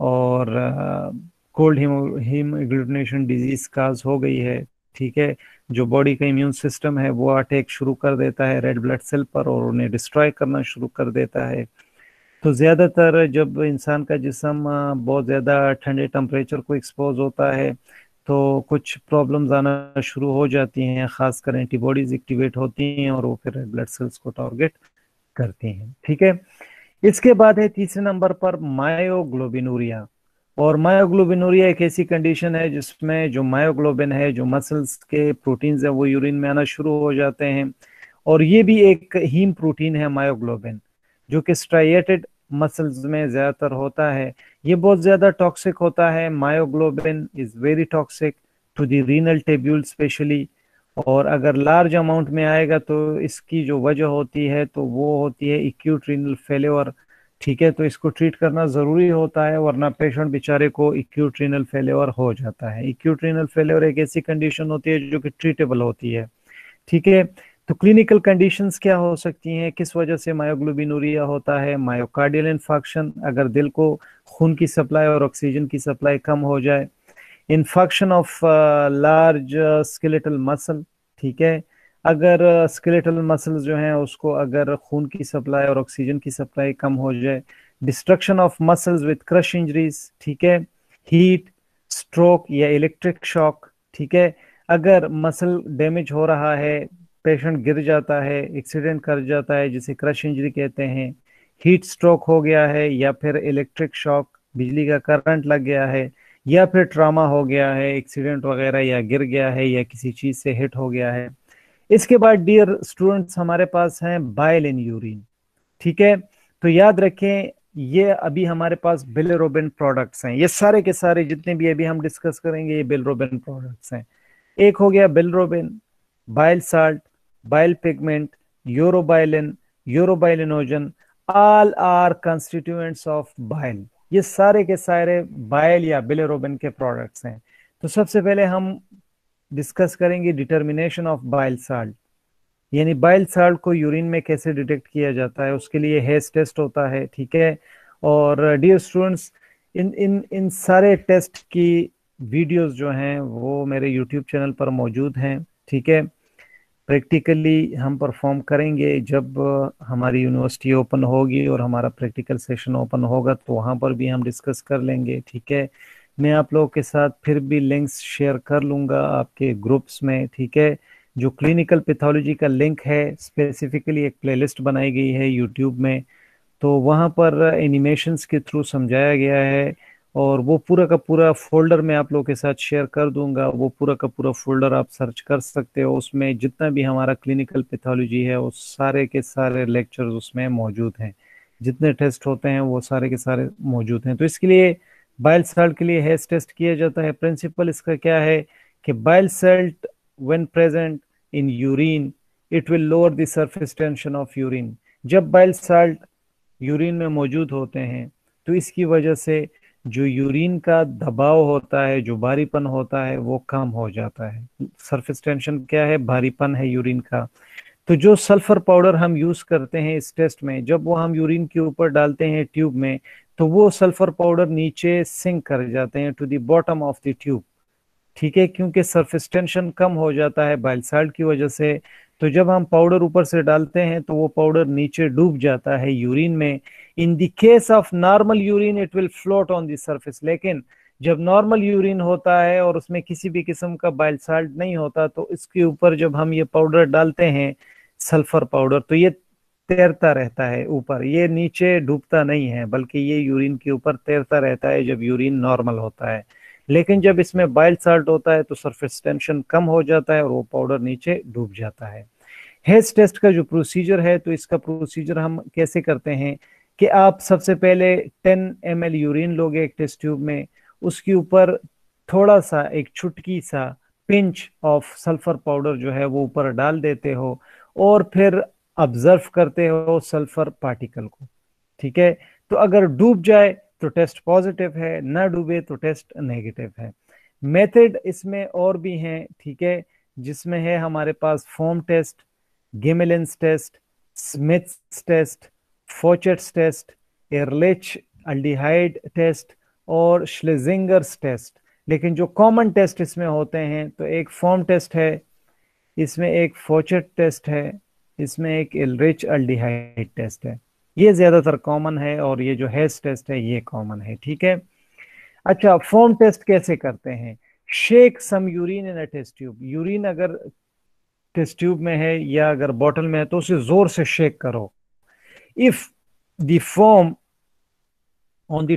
और cold haem agglutination disease cause हो गई है, ठीक है? जो बॉडी का इम्यून सिस्टम है, वो अटैक शुरू कर देता है रेड ब्लड सेल पर और उन्हें डिस्ट्रॉय करना शुरू कर देता है। तो ज़्यादातर जब इंसान का जिसम बहुत ज़्यादा ठंडे टेम्परेचर को एक्सपोज होता है तो कुछ प्रॉब्लम्स आना शुरू हो जाती हैं, खासकर एंटीबॉडीज एक्टिवेट होती हैं और वो फिर ब्लड सेल्स को टारगेट करती हैं। ठीक है? इसके बाद है तीसरे नंबर पर मायोग्लोबिनूरिया और मायोग्लोबिनूरिया एक ऐसी कंडीशन है जिसमें जो मायोग्लोबिन है, जो मसल्स के प्रोटीन्स है, वो यूरिन में आना शुरू हो जाते हैं। और ये भी एक हीम प्रोटीन है मायोग्लोबिन जो कि स्ट्राइटेड मसल्स में ज़्यादातर होता है। ये बहुत ज़्यादा टॉक्सिक होता है। Myoglobin is very toxic to the renal tubule especially और अगर लार्ज अमाउंट में आएगा तो इसकी जो वजह होती है तो वो होती है इक्यूट रीनल फेल्योर ठीक है तो इसको ट्रीट करना ज़रूरी होता है, वरना पेशेंट बेचारे को इक्यूट रीनल हो जाता है। इक्यूट रीनल फेल्योर एक ऐसी कंडीशन होती है जो कि ट्रीटेबल होती है। ठीक है तो क्लिनिकल कंडीशंस क्या हो सकती हैं? किस वजह से मायोग्लोबिनूरिया होता है? मायोकार्डियल इन्फेक्शन अगर दिल को खून की सप्लाई और ऑक्सीजन की सप्लाई कम हो जाए। Infection of large skeletal muscle ठीक है? अगर स्केलेटल मसल्स जो हैं, उसको अगर खून की सप्लाई और ऑक्सीजन की सप्लाई कम हो जाए destruction of muscles with crush injuries ठीक है? हीट स्ट्रोक या इलेक्ट्रिक शॉक ठीक है? अगर मसल डैमेज हो रहा है पेशेंट गिर जाता है एक्सीडेंट कर जाता है, जिसे क्रश इंजरी कहते हैं हीट स्ट्रोक हो गया है, या फिर इलेक्ट्रिक शॉक बिजली का करंट लग गया है, या फिर ट्रामा हो गया है एक्सीडेंट वगैरह या गिर गया है, या किसी चीज़ से हिट हो गया है इसके बाद डियर स्टूडेंट्स हमारे पास हैं बाइल इन यूरिन ठीक है? तो याद रखें ये अभी हमारे पास बिलरोबिन प्रोडक्ट्स हैं। ये सारे के सारे जितने भी अभी हम डिस्कस करेंगे ये बिलरोबिन प्रोडक्ट्स हैं। एक हो गया bilirubin bile salt bile pigment, urobilin, urobilinogen, all are constituents of bile. ये सारे के सारे बाइल या बिलेरोबिन के प्रोडक्ट्स हैं। तो सबसे पहले हम डिस्कस करेंगे डिटर्मिनेशन ऑफ़ बाइल साल्ट। यानी बाइल साल्ट को यूरिन में कैसे डिटेक्ट किया जाता है, उसके लिए हेस टेस्ट होता है, ठीक है? और डियर स्टूडेंट्स इन इन इन सारे टेस्ट की वीडियोस जो हैं, वो मेरे यूट्यूब चैनल पर मौजूद हैं, ठीक है? प्रैक्टिकली हम परफॉर्म करेंगे, जब हमारी यूनिवर्सिटी ओपन होगी और हमारा प्रैक्टिकल सेशन ओपन होगा तो वहाँ पर भी हम डिस्कस कर लेंगे, ठीक है? मैं आप लोगों के साथ फिर भी लिंक्स शेयर कर लूँगा आपके ग्रुप्स में, ठीक है? जो क्लिनिकल पैथोलॉजी का लिंक है स्पेसिफिकली एक प्लेलिस्ट बनाई गई है यूट्यूब में तो वहाँ पर एनिमेशंस के थ्रू समझाया गया है और वो पूरा का पूरा फोल्डर मैं आप लोगों के साथ शेयर कर दूँगा। वो पूरा का पूरा फोल्डर आप सर्च कर सकते हो। उसमें जितना भी हमारा क्लिनिकल पैथोलॉजी है, वो सारे के सारे लेक्चर्स उसमें मौजूद हैं। जितने टेस्ट होते हैं, वो सारे के सारे मौजूद हैं। तो इसके लिए बाइल साल्ट के लिए हेस टेस्ट किया जाता है। प्रिंसिपल इसका क्या है कि bile salt when present in urine it will lower the surface tension of urine जब बाइल साल्ट यूरिन में मौजूद होते हैं तो इसकी वजह से जो यूरिन का दबाव होता है, जो भारीपन होता है, वो कम हो जाता है। सरफेस टेंशन क्या है? भारीपन है यूरिन का। तो जो सल्फ़र पाउडर हम यूज़ करते हैं इस टेस्ट में, जब वो हम यूरिन के ऊपर डालते हैं ट्यूब में तो वो सल्फ़र पाउडर नीचे सिंक कर जाते हैं to the bottom of the tube ठीक है? क्योंकि सरफेस टेंशन कम हो जाता है बाइल साल्ट की वजह से तो जब हम पाउडर ऊपर से डालते हैं तो वो पाउडर नीचे डूब जाता है यूरिन में. In the case of normal urine it will float on the surface लेकिन जब नॉर्मल यूरिन होता है और उसमें किसी भी किस्म का बाइल साल्ट नहीं होता तो इसके ऊपर जब हम ये पाउडर डालते हैं सल्फ़र पाउडर तो ये तैरता रहता है ऊपर। ये नीचे डूबता नहीं है, बल्कि ये यूरिन के ऊपर तैरता रहता है जब यूरिन नॉर्मल होता है। लेकिन जब इसमें बाइल साल्ट होता है तो सरफेस टेंशन कम हो जाता है और वो पाउडर नीचे डूब जाता है। हेज टेस्ट का जो प्रोसीजर है तो इसका प्रोसीजर हम कैसे करते हैं कि आप सबसे पहले 10 एम यूरिन लोगे एक टेस्ट ट्यूब में, उसके ऊपर थोड़ा सा एक छुटकी सा पिंच ऑफ़ सल्फ़र पाउडर जो है वो ऊपर डाल देते हो और फिर ऑब्ज़र्व करते हो सल्फ़र पार्टिकल को, ठीक है? तो अगर डूब जाए तो टेस्ट पॉजिटिव है, ना डूबे तो टेस्ट नेगेटिव है। मेथड इसमें और भी हैं, ठीक है? जिसमें है हमारे पास foam test Gmelin's test Smith's test Fouchet's test Ehrlich aldehyde test और श्लेजिंगर्स टेस्ट लेकिन जो कॉमन टेस्ट इसमें होते हैं तो एक फॉर्म टेस्ट है, इसमें एक फोचेट टेस्ट है इसमें एक एलरिच अल्डिहाइड टेस्ट है। ये ज़्यादातर कॉमन है और ये जो हेस टेस्ट है, ये कॉमन है, ठीक है? अच्छा फॉर्म टेस्ट कैसे करते हैं? Shake some urine in a test tube urine अगर टेस्ट ट्यूब में है या अगर बॉटल में है तो उसे ज़ोर से शेक करो। If the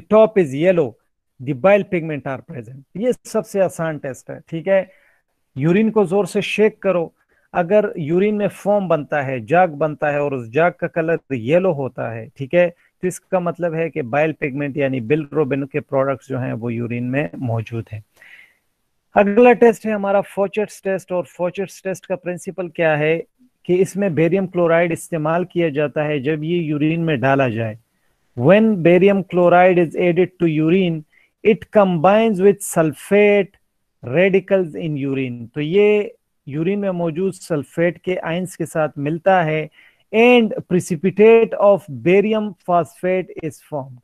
top is yellow the bile pigment are present ये सबसे आसान टेस्ट है, ठीक है? यूरिन को ज़ोर से शेक करो। अगर यूरिन में फॉर्म बनता है जाग बनता है और उस जाग का कलर येलो होता है, ठीक है? तो इसका मतलब है कि बाइल पिगमेंट यानी बिलरोबिन के प्रोडक्ट्स जो हैं वो यूरिन में मौजूद हैं। अगला टेस्ट है हमारा फोचेट्स टेस्ट और फोचेट्स टेस्ट का प्रिंसिपल क्या है कि इसमें बेरियम क्लोराइड इस्तेमाल किया जाता है जब ये यूरिन में डाला जाए। When barium chloride is added to urine, it combines with sulfate radicals in urine तो ये यूरिन में मौजूद सल्फेट के आइंस के साथ मिलता है and precipitate of barium phosphate is form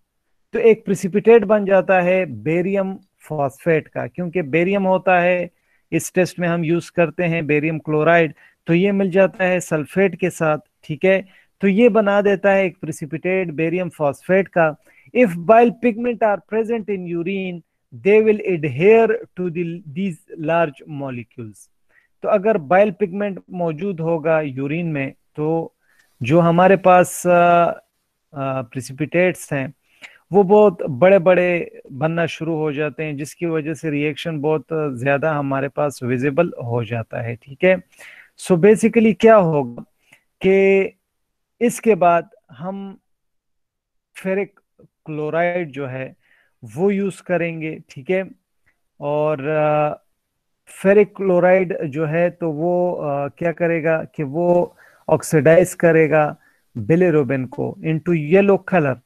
तो एक प्रिसिपिटेट बन जाता है बेरियम फॉस्फेट का, क्योंकि बेरियम होता है, इस टेस्ट में हम यूज़ करते हैं बेरियम क्लोराइड तो ये मिल जाता है सल्फेट के साथ, ठीक है? तो ये बना देता है एक प्रिसिपिटेट बेरियम फॉस्फेट का। If bile pigment are present in urine they will adhere to these large molecules तो अगर बाइल पिगमेंट मौजूद होगा यूरिन में तो जो हमारे पास प्रिसिपिटेट्स हैं, वो बहुत बड़े बड़े बनना शुरू हो जाते हैं, जिसकी वजह से रिएक्शन बहुत ज़्यादा हमारे पास विजिबल हो जाता है, ठीक है? सो बेसिकली क्या होगा कि इसके बाद हम फेरिक क्लोराइड जो है, वो यूज़ करेंगे, ठीक है? और फेरिक क्लोराइड जो है तो वो आ, क्या करेगा कि वो ऑक्सीडाइज करेगा बिलेरोबिन को into yellow colour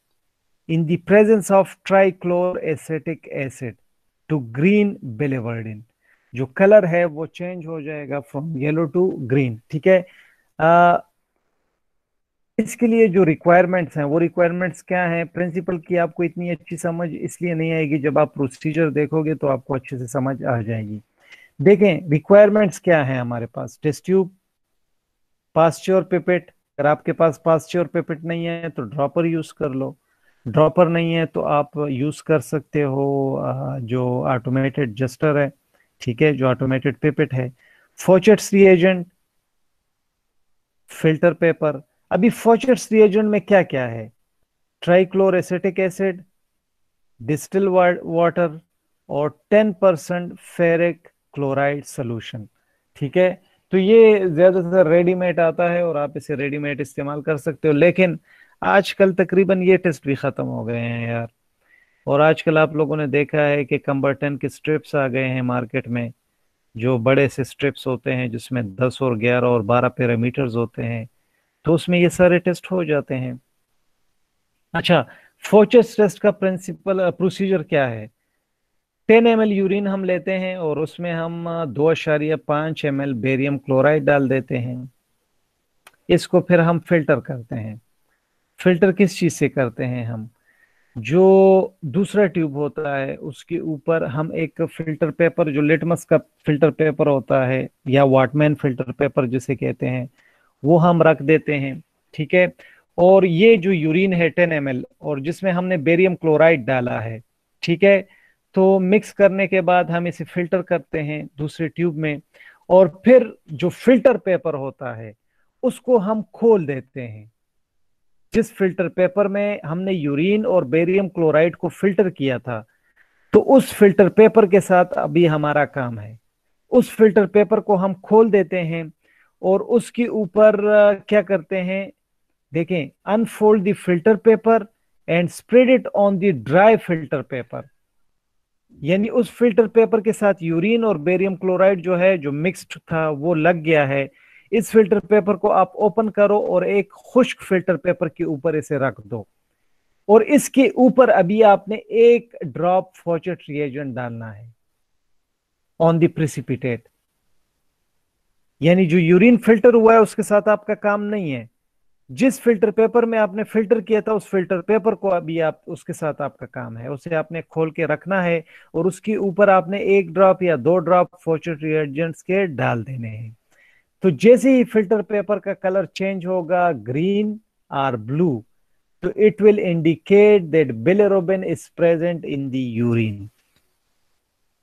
in the presence of trichlor acetic acid to green biliverdin जो कलर है वो चेंज हो जाएगा फ्रॉम येलो टू ग्रीन ठीक है? आ, इसके लिए जो रिक्वायरमेंट्स हैं वो रिक्वायरमेंट्स क्या हैं? प्रिंसिपल की आपको इतनी अच्छी समझ इसलिए नहीं आएगी। जब आप प्रोसीजर देखोगे तो आपको अच्छे से समझ आ जाएगी। देखें रिक्वायरमेंट्स क्या है हमारे पास? टेस्ट ट्यूब पास्च्योर पिपेट अगर आपके पास पास्च्योर पिपेट नहीं है तो ड्रॉपर यूज़ कर लो। ड्रॉपर नहीं है तो आप यूज़ कर सकते हो जो ऑटोमेटेड जस्टर है, ठीक है, जो ऑटोमेटेड पिपेट है। फोचेट्स रिएजेंट फ़िल्टर पेपर अभी फोचेट्स रिएजेंट में क्या क्या है? Trichlor acetic acid distil water और 10 परसेंट फेरिक क्लोराइड सोल्यूशन ठीक है? तो ये ज़्यादातर रेडीमेड आता है और आप इसे रेडीमेड इस्तेमाल कर सकते हो, लेकिन आजकल तकरीबन ये टेस्ट भी खत्म हो गए हैं यार। और आजकल आप लोगों ने देखा है कि कंबर्टन के स्ट्रिप्स आ गए हैं मार्केट में, जो बड़े से स्ट्रिप्स होते हैं, जिसमें 10 और 11 और 12 पैरामीटर्स होते हैं तो उसमें ये सारे टेस्ट हो जाते हैं। अच्छा फोचस टेस्ट का प्रिंसिपल प्रोसीजर क्या है? टेन एम यूरिन हम लेते हैं और उसमें हम दो अशारिया पाँच एम बेरियम क्लोराइड डाल देते हैं। इसको फिर हम फ़िल्टर करते हैं। फ़िल्टर किस चीज़ से करते हैं हम? जो दूसरा ट्यूब होता है, उसके ऊपर हम एक फ़िल्टर पेपर, जो लिटमस का फ़िल्टर पेपर होता है, या वाटमैन फ़िल्टर पेपर जिसे कहते हैं, वो हम रख देते हैं, ठीक है? और ये जो यूरिन है टेन एम और जिसमें हमने बेरियम क्लोराइड डाला है, ठीक है? तो मिक्स करने के बाद हम इसे फ़िल्टर करते हैं दूसरे ट्यूब में और फिर जो फ़िल्टर पेपर होता है, उसको हम खोल देते हैं। जिस फ़िल्टर पेपर में हमने यूरिन और बेरियम क्लोराइड को फ़िल्टर किया था तो उस फ़िल्टर पेपर के साथ अभी हमारा काम है। उस फ़िल्टर पेपर को हम खोल देते हैं और उसके ऊपर क्या करते हैं, देखें unfold the filter paper and spread it on the dry filter paper यानी उस फ़िल्टर पेपर के साथ यूरिन और बेरियम क्लोराइड जो है, जो मिक्स्ड था, वो लग गया है। इस फ़िल्टर पेपर को आप ओपन करो और एक खुश्क फ़िल्टर पेपर के ऊपर इसे रख दो। और इसके ऊपर अभी आपने एक ड्रॉप फॉचेट रिएजेंट डालना है। ऑन द प्रिसिपिटेट यानी जो यूरिन फ़िल्टर हुआ है, उसके साथ आपका काम नहीं है। जिस फ़िल्टर पेपर में आपने फ़िल्टर किया था, उस फ़िल्टर पेपर को अभी आप, उसके साथ आपका काम है। उसे आपने खोल के रखना है और उसके ऊपर आपने एक ड्रॉप या दो ड्रॉप फॉर्चुट रिएजेंट्स के डाल देने हैं। तो जैसे ही फ़िल्टर पेपर का कलर चेंज होगा, ग्रीन और ब्लू तो it will indicate that bilirubin is present in the urine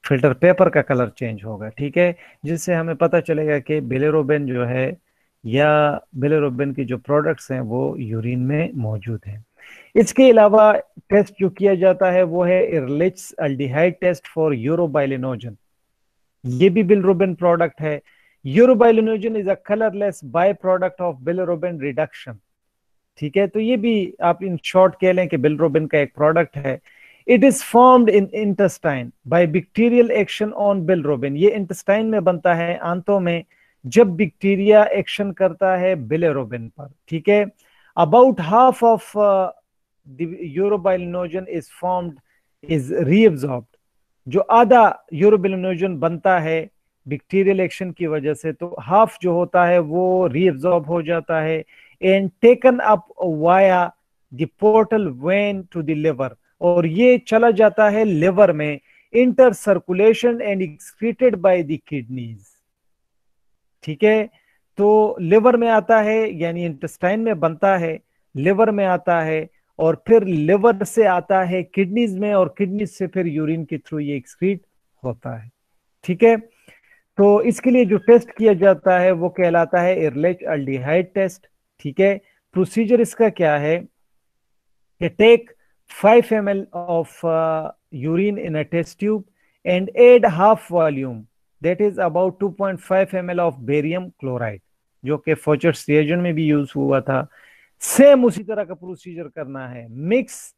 filter paper का कलर चेंज होगा, ठीक है? जिससे हमें पता चलेगा कि बिलेरोबिन जो है या बिलेरोबिन के जो प्रोडक्ट्स हैं, वो यूरिन में मौजूद हैं। इसके अलावा टेस्ट जो किया जाता है, वो है Ehrlich aldehyde test for urobilinogen ये भी बिलरोबिन प्रोडक्ट है। Urobilinogen is a colourless by product of bilirubin reduction ठीक है? तो ये भी आप इन शॉर्ट कह लें कि बिलरोबिन का एक प्रोडक्ट है। It is formed in intestine by bacterial action on bilirubin ये इंटेस्टाइन में बनता है, आंतों में। जब बैक्टीरिया एक्शन करता है बिलेरोबिन पर, ठीक है? About half of urobilinogen is formed is reabsorbed जो आधा यूरोबिलिनोजन बनता है बैक्टीरियल एक्शन की वजह से तो हाफ़ जो होता है वो रीअब्सॉर्ब हो जाता है and taken up via the portal vein to the liver और ये चला जाता है लिवर में enter circulation and excreted by the kidneys ठीक है? तो लिवर में आता है, यानी इंटेस्टाइन में बनता है लिवर में आता है और फिर लिवर से आता है किडनीज में और किडनीज से फिर यूरिन के थ्रू ये एक्सक्रीट होता है। ठीक है? तो इसके लिए जो टेस्ट किया जाता है वो कहलाता है इरलेच अल्डिहाइड टेस्ट ठीक है? प्रोसीजर इसका क्या है? कि take 5 M L of urine in a test tube and add half volume that is about 2.5 ml of barium chloride जो कि फोचर्स रिएजन में भी यूज़ हुआ था। सेम उसी तरह का प्रोसीजर करना है। मिक्स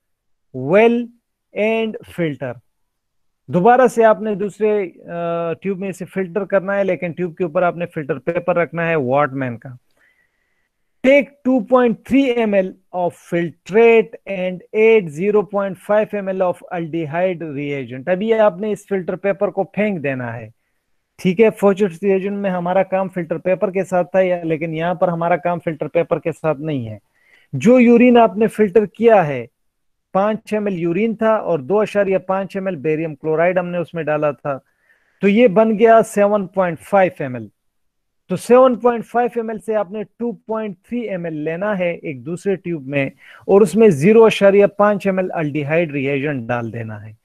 वेल एंड फ़िल्टर दोबारा से आपने दूसरे ट्यूब में इसे फ़िल्टर करना है, लेकिन ट्यूब के ऊपर आपने फ़िल्टर पेपर रखना है वाटमैन का। Take 2.3 ml of filtrate and add 0.5 ml of aldehyde reagent अभी आपने इस फ़िल्टर पेपर को फेंक देना है। ठीक है फॉर्चुट रिएजन में हमारा काम फ़िल्टर पेपर के साथ था या लेकिन यहाँ पर हमारा काम फ़िल्टर पेपर के साथ नहीं है। जो यूरिन आपने फ़िल्टर किया है, पाँच एम यूरिन था और दो अशारिया पाँच एम बेरियम क्लोराइड हमने उसमें डाला था तो ये बन गया सेवन पॉइंट फाइव एम तो सेवन पॉइंट 7.5 ml से आपने टू 2.3 ml लेना है एक दूसरे ट्यूब में और उसमें ज़ीरो अशारिया पाँच एम एल रिएजेंट डाल देना है।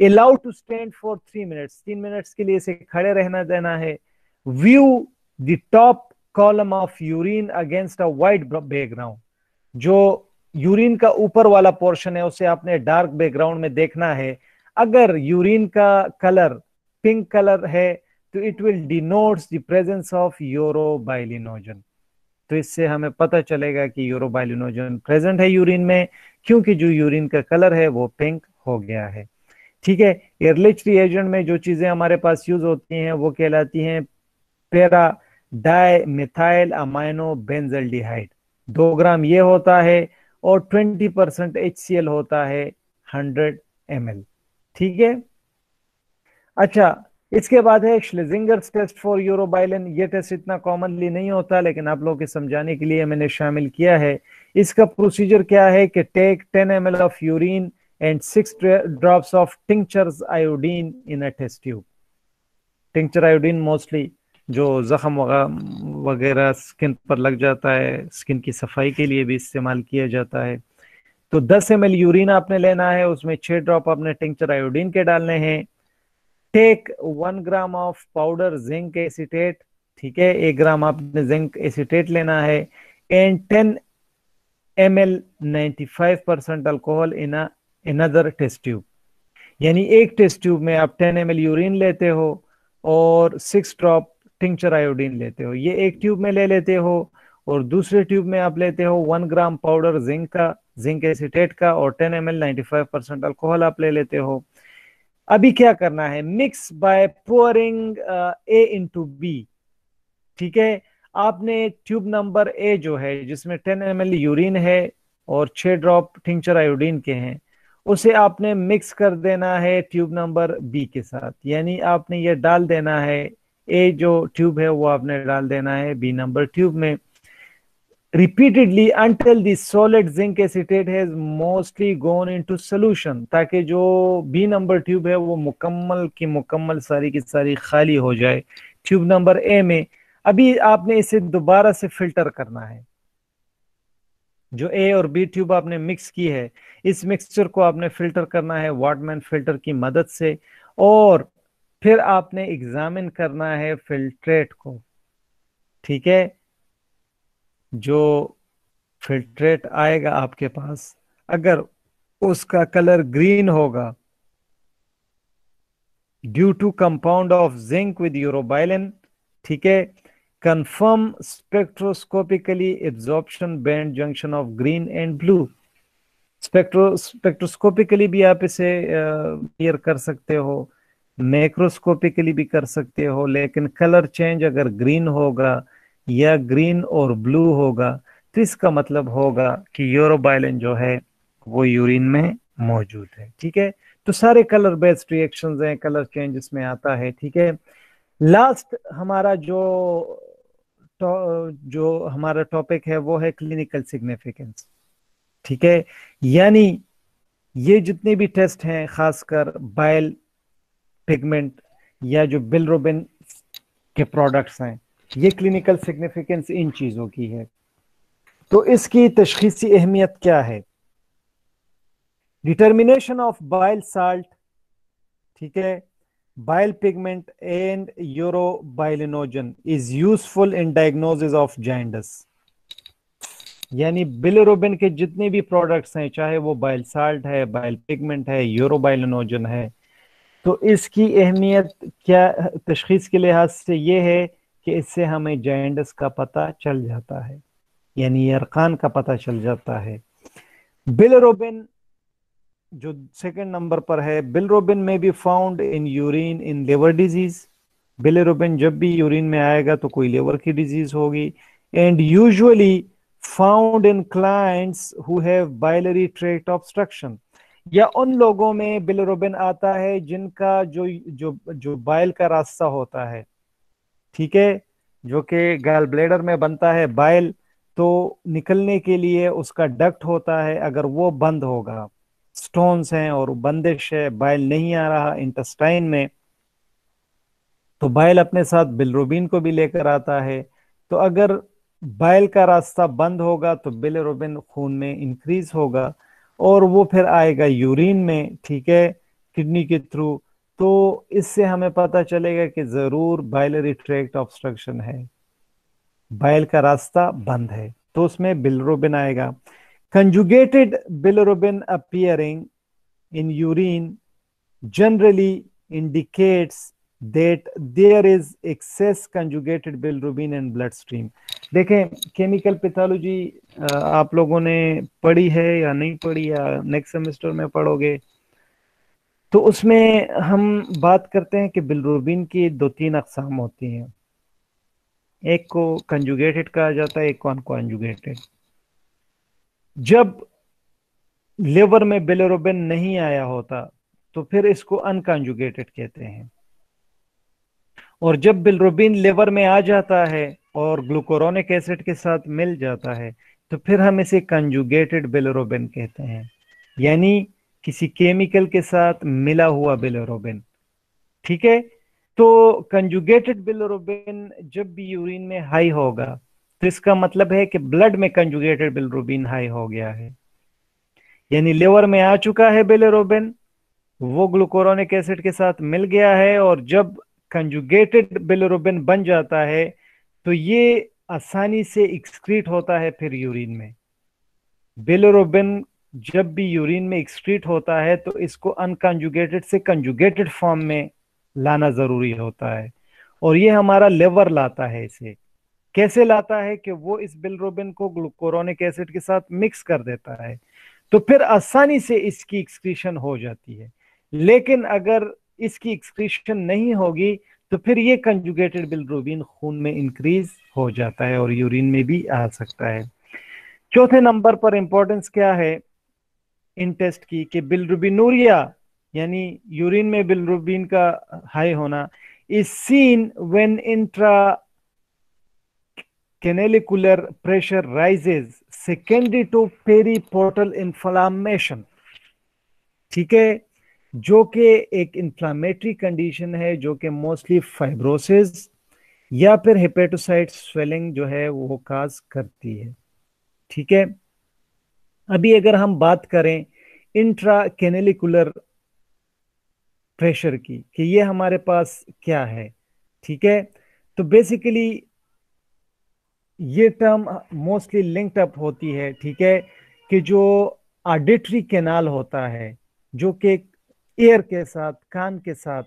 Allowed to stand for three minutes तीन मिनट्स के लिए इसे खड़े रहना देना है। View the top column of urine against a white background जो यूरिन का ऊपर वाला पोर्शन है, उसे आपने डार्क बैकग्राउंड में देखना है। अगर यूरिन का कलर पिंक कलर है तो it will denotes the presence of urobilinogen तो इससे हमें पता चलेगा कि यूरोबाइलिनोजन प्रेजेंट है यूरिन में, क्योंकि जो यूरिन का कलर है, वो पिंक हो गया है। ठीक है एयरलिच रिएजेंट में जो चीज़ें हमारे पास यूज़ होती हैं, वो कहलाती हैं पेरा, डाई मिथाइल अमाइनो बेंजल्डिहाइड दो ग्राम ये होता है और 20 परसेंट एच होता है 100 एम ठीक है? अच्छा इसके बाद है श्लेजिंगर्स टेस्ट फॉर यूरोबाइलिन ये टेस्ट इतना कॉमनली नहीं होता, लेकिन आप लोगों के समझाने के लिए मैंने शामिल किया है। इसका प्रोसीजर क्या है कि take 10 M of urine and six drops of tinctures iodine in a test tube tincture iodine mostly जो जख्म वगैरह स्किन पर लग जाता है स्किन की सफ़ाई के लिए भी इस्तेमाल किया जाता है। तो 10 एम यूरिन आपने लेना है, उसमें छह ड्रॉप आपने टिंचर आयोडीन के डालने हैं। Take one gram of powder zinc acetate ठीक है? एक ग्राम आपने जिंक एसिटेट लेना है and ten M L ninety five percent alcohol in another test tube यानी एक टेस्ट ट्यूब में आप टेन एम यूरिन लेते हो और सिक्स ड्रॉप टिंचर आयोडीन लेते हो। ये एक ट्यूब में ले लेते हो और दूसरे ट्यूब में आप लेते हो वन ग्राम पाउडर जिंक का जिंक एसिटेट का और ten M L ninety percent alcohol आप ले लेते हो। अभी क्या करना है? Mix by pouring A into B ठीक है? आपने ट्यूब नंबर ए जो है, जिसमें टेन एम यूरिन है और छह ड्रॉप टिंचर आयोडीन के हैं उसे आपने मिक्स कर देना है ट्यूब नंबर बी के साथ। यानी आपने ये डाल देना है ए जो ट्यूब है वो आपने डाल देना है बी नंबर ट्यूब में। Repeatedly until the solid zinc acetate has mostly gone into solution, ताकि जो बी नंबर ट्यूब है वो मुकम्मल की मुकम्मल सारी की सारी खाली हो जाए। ट्यूब नंबर ए में, अभी आपने इसे दोबारा से फ़िल्टर करना है। जो ए और बी ट्यूब आपने मिक्स की है, इस मिक्सचर को आपने फ़िल्टर करना है वाटमैन फ़िल्टर की मदद से और फिर आपने एग्जामिन करना है फिल्ट्रेट को, ठीक है? जो फिल्ट्रेट आएगा आपके पास, अगर उसका कलर ग्रीन होगा due to compound of zinc with urobilin ठीक है? Confirm spectroscopically absorption band junction of green and blue spectro spectroscopically भी आप इसे क्लियर कर सकते हो मैक्रोस्कोपिकली भी कर सकते हो, लेकिन कलर चेंज अगर ग्रीन होगा या ग्रीन और ब्लू होगा तो इसका मतलब होगा कि यूरोबाइलिन जो है, वो यूरिन में मौजूद है, ठीक है? तो सारे कलर बेस्ड रिएक्शंस हैं कलर चेंज इसमें आता है, ठीक है? लास्ट हमारा जो जो हमारा टॉपिक है, वो है क्लिनिकल सिग्निफिकेंस ठीक है? यानी ये जितने भी टेस्ट हैं, खासकर बाइल पिगमेंट या जो बिलरोबिन के प्रोडक्ट्स हैं, ये क्लिनिकल सिग्निफिकेंस इन चीज़ों की है. तो इसकी तशखीसी अहमियत क्या है? डिटर्मिनेशन ऑफ़ बाइल साल्ट ठीक है? Bile pigment and urobilinogen is useful in diagnosis of jaundice यानी बिलोरोबिन के जितने भी प्रोडक्ट्स हैं, चाहे वो बाइल साल्ट है बाइल पिगमेंट है यूरोबाइलिनोजन है तो इसकी अहमियत क्या, तशखीस के लिहाज से ये है कि इससे हमें जैंडस का पता चल जाता है। यानी अरकान का पता चल जाता है। बिलरोबिन जो सेकंड नंबर पर है बिलरोबिन में be found in urine in liver disease bilirubin जब भी यूरिन में आएगा तो कोई लिवर की डिज़ीज़ होगी. And usually found in clients who have biliary tract obstruction या उन लोगों में बिलरोबिन आता है जिनका जो जो जो बाइल का रास्ता होता है। ठीक है? जो कि गैल ब्लेडर में बनता है बाइल तो निकलने के लिए उसका डक्ट होता है, अगर वो बंद होगा। स्टोन्स हैं और बंदिश है बाइल नहीं आ रहा इंटेस्टाइन में तो बाइल अपने साथ बिलरोबिन को भी लेकर आता है। तो अगर बाइल का रास्ता बंद होगा तो बिलरोबिन खून में इंक्रीज होगा और वो फिर आएगा यूरिन में, ठीक है किडनी के थ्रू तो इससे हमें पता चलेगा कि ज़रूर बाइलरी ट्रैक्ट ऑब्स्ट्रक्शन है। बाइल का रास्ता बंद है तो उसमें बिलरोबिन आएगा। Conjugated bilirubin appearing in urine generally indicates that there is excess conjugated bilirubin in bloodstream देखें केमिकल पैथोलॉजी आप लोगों ने पढ़ी है या नहीं पढ़ी या नेक्स्ट सेमेस्टर में पढ़ोगे तो उसमें हम बात करते हैं कि बिलरूबिन की दो तीन अकसाम होती हैं एक को कंजुगेटेड कहा जाता है एक को अनकॉन्जुगेटेड जब लिवर में बिलोरोबिन नहीं आया होता तो फिर इसको अनकॉन्जुगेटेड कहते हैं। और जब बिलरोबिन लिवर में आ जाता है और ग्लूकोरोनिक एसिड के साथ मिल जाता है तो फिर हम इसे कंजुगेटेड बिलोरोबिन कहते हैं। यानी किसी केमिकल के साथ मिला हुआ बिलोरोबिन। ठीक है? तो कंजुगेटेड बिलोरोबिन जब भी यूरिन में हाई होगा तो इसका मतलब है कि ब्लड में कंजुगेटेड बिलोरोबिन हाई हो गया है। यानी लिवर में आ चुका है बिलोरोबिन वो ग्लूकोरोनिक एसिड के साथ मिल गया है और जब कंजुगेटेड बिलोरोबिन बन जाता है तो ये आसानी से एक्सक्रीट होता है फिर यूरिन में। बिलोरोबिन जब भी यूरिन में एक्सक्रीट होता है तो इसको अनकंजुगेटेड से कंजुगेटेड फॉर्म में लाना ज़रूरी होता है। और ये हमारा लेवर लाता है इसे। कैसे लाता है कि वो इस बिलरोबिन को ग्लूकोरोनिक एसिड के साथ मिक्स कर देता है तो फिर आसानी से इसकी एक्सक्रीशन हो जाती है। लेकिन अगर इसकी एक्सक्रीशन नहीं होगी तो फिर ये कंजुगेटेड बिलरोबिन खून में इंक्रीज हो जाता है और यूरिन में भी आ सकता है। चौथे नंबर पर इंपॉर्टेंस क्या है? इन टेस्ट की कि बिलरुबिनूरिया, यानी यूरिन में बिलरुबिन का हाई होना is seen when intra canalicular pressure rises secondary to periportal inflammation ठीक है? जो कि एक इंफ्लामेटरी कंडीशन है, जो कि मोस्टली फाइब्रोसिस या फिर हेपेटोसाइट स्वेलिंग जो है, वो काज करती है, ठीक है? अभी अगर हम बात करें इंट्रा कैनेलिकुलर प्रेशर की, कि ये हमारे पास क्या है, ठीक है? तो बेसिकली ये टर्म मोस्टली लिंक्ड अप होती है, ठीक है, कि जो ऑडिटरी कैनाल होता है, जो कि एयर के साथ, कान के साथ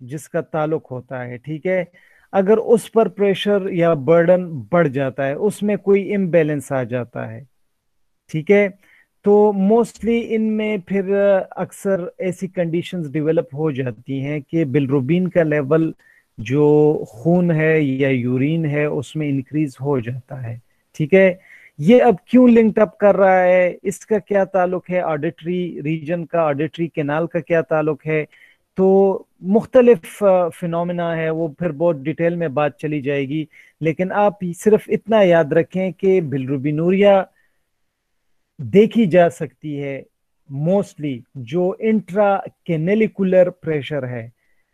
जिसका ताल्लुक होता है, ठीक है, अगर उस पर प्रेशर या बर्डन बढ़ जाता है, उसमें कोई इम्बेलेंस आ जाता है, ठीक है तो मोस्टली इनमें फिर अक्सर ऐसी कंडीशंस डेवलप हो जाती हैं कि बिलरुबिन का लेवल जो खून है या यूरिन है, उसमें इंक्रीज हो जाता है। ठीक है? ये अब क्यों लिंक्ड अप कर रहा है? इसका क्या ताल्लुक है? ऑडिटरी रीजन का ऑडिटरी केनाल का क्या ताल्लुक है? तो मुख्तलिफ़ फिनोमिना है, वो फिर बहुत डिटेल में बात चली जाएगी। लेकिन आप सिर्फ़ इतना याद रखें कि बिलरुबिनूरिया देखी जा सकती है मोस्टली जो इंट्रा केनेलिकुलर प्रेशर है।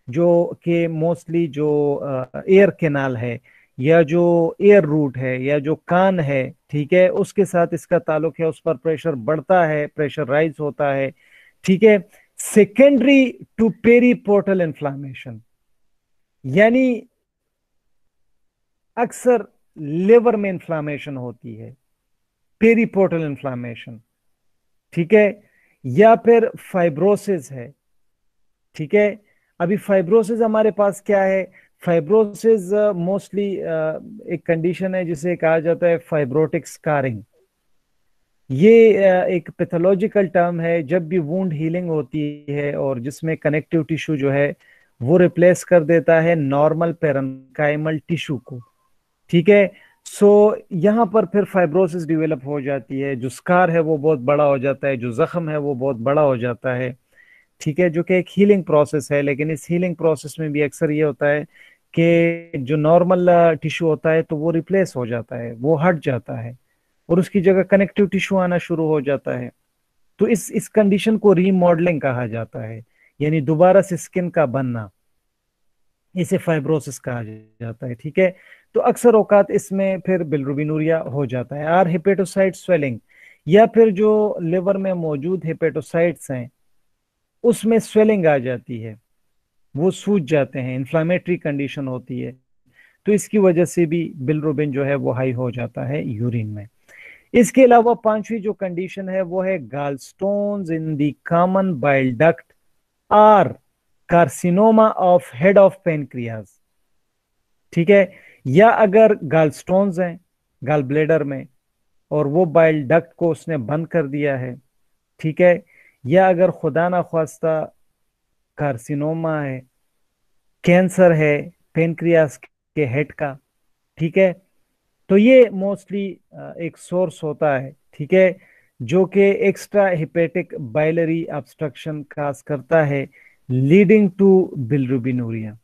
जो कि मोस्टली जो एयर कैनाल है, या जो एयर रूट है, या जो कान है, ठीक है, उसके साथ इसका ताल्लुक है, उस पर प्रेशर बढ़ता है प्रेशर राइज होता है, ठीक है। Secondary to peri portal inflammation यानी अक्सर लिवर में इंफ्लामेशन होती है पेरीपोर्टल इन्फ्लामेशन ठीक है, या फिर फाइब्रोसिस है, ठीक है अभी फाइब्रोसिस हमारे पास क्या है? फाइब्रोसिस मोस्टली uh, uh, एक कंडीशन है जिसे कहा जाता है फाइब्रोटिक स्कारिंग ये uh, एक पैथोलॉजिकल टर्म है। जब भी वुंड हीलिंग होती है और जिसमें कनेक्टिव टिश्यू जो है वो रिप्लेस कर देता है नॉर्मल पेरनकाइमल टिश्यू को। ठीक है? सो so, यहाँ पर फिर फाइब्रोसिस डेवलप हो जाती है। जो स्कार है वो बहुत बड़ा हो जाता है जो जख्म है वो बहुत बड़ा हो जाता है। ठीक है, जो कि एक हीलिंग प्रोसेस है, लेकिन इस हीलिंग प्रोसेस में भी अक्सर ये होता है कि जो नॉर्मल टिश्यू होता है तो वो रिप्लेस हो जाता है, वो हट जाता है और उसकी जगह कनेक्टिव टिश्यू आना शुरू हो जाता है। तो इस इस कंडीशन को रीमॉडलिंग कहा जाता है, यानी दोबारा से स्किन का बनना, इसे फाइब्रोसिस कहा जाता है, ठीक है? तो अक्सर औकात इसमें फिर बिलरुबिनूरिया हो जाता है। आर हिपेटोसाइट स्वेलिंग या फिर जो लिवर में मौजूद हिपेटोसाइट्स हैं उसमें स्वेलिंग आ जाती है। वो सूज जाते हैं इन्फ्लामेटरी कंडीशन होती है। तो इसकी वजह से भी बिलरुबिन जो है वो हाई हो जाता है यूरिन में। इसके अलावा पांचवी जो कंडीशन है वो है gall stone in the common bile duct or carcinoma of head of pancreas ठीक है? या अगर गाल गालस्टोन्स हैं गाल ब्लेडर में, और वो बाइल डक्ट को उसने बंद कर दिया है, ठीक है? या अगर खुदा ना ख्वास्ता कार्सिनोमा है कैंसर है पेनक्रियास के हेड का ठीक है तो ये मोस्टली एक सोर्स होता है ठीक है जो कि extra hepatic biliary obstruction cause करता है लीडिंग टू बिलरुबिनूरिया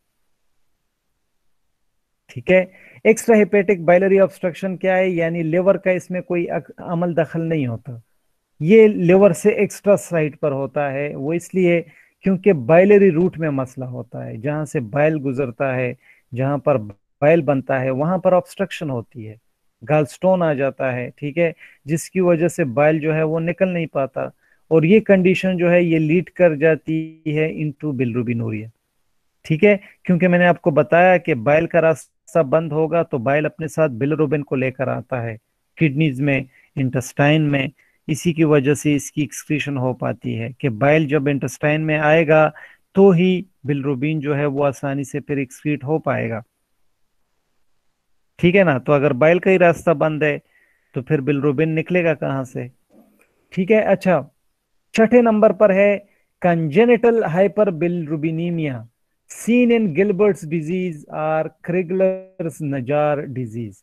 ठीक है एक्स्ट्रा हिपेटिक बाइलरी ऑब्स्ट्रक्शन क्या है यानी लिवर का इसमें कोई अमल दखल नहीं होता ये लिवर से एक्स्ट्रा साइड पर होता है, वो इसलिए क्योंकि बाइलरी रूट में मसला होता है, जहाँ से बाइल गुजरता है, जहाँ पर बाइल बनता है, वहाँ पर ऑब्स्ट्रक्शन होती है। गालस्टोन आ जाता है, ठीक है, जिसकी वजह से बाइल जो है वो निकल नहीं पाता, और ये कंडीशन जो है ये लीड कर जाती है इनटू बिलरुबिनूरिया ठीक है, क्योंकि मैंने आपको बताया कि बाइल का रास्ता बंद होगा तो बाइल अपने साथ बिलरुबिन को लेकर आता है किडनीज में इंटेस्टाइन में इसी की वजह से इसकी एक्सक्रीशन हो पाती है कि बाइल जब इंटेस्टाइन में आएगा तो ही बिलरुबिन जो है वो आसानी से फिर एक्सक्रीट हो पाएगा। ठीक है ना? तो अगर बाइल का ही रास्ता बंद है तो फिर बिलरुबिन निकलेगा कहाँ से? ठीक है? अच्छा छठे नंबर पर है congenital hyper bilirubinaemia seen in Gilbert's disease or Krigler's Najar disease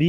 B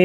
A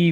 E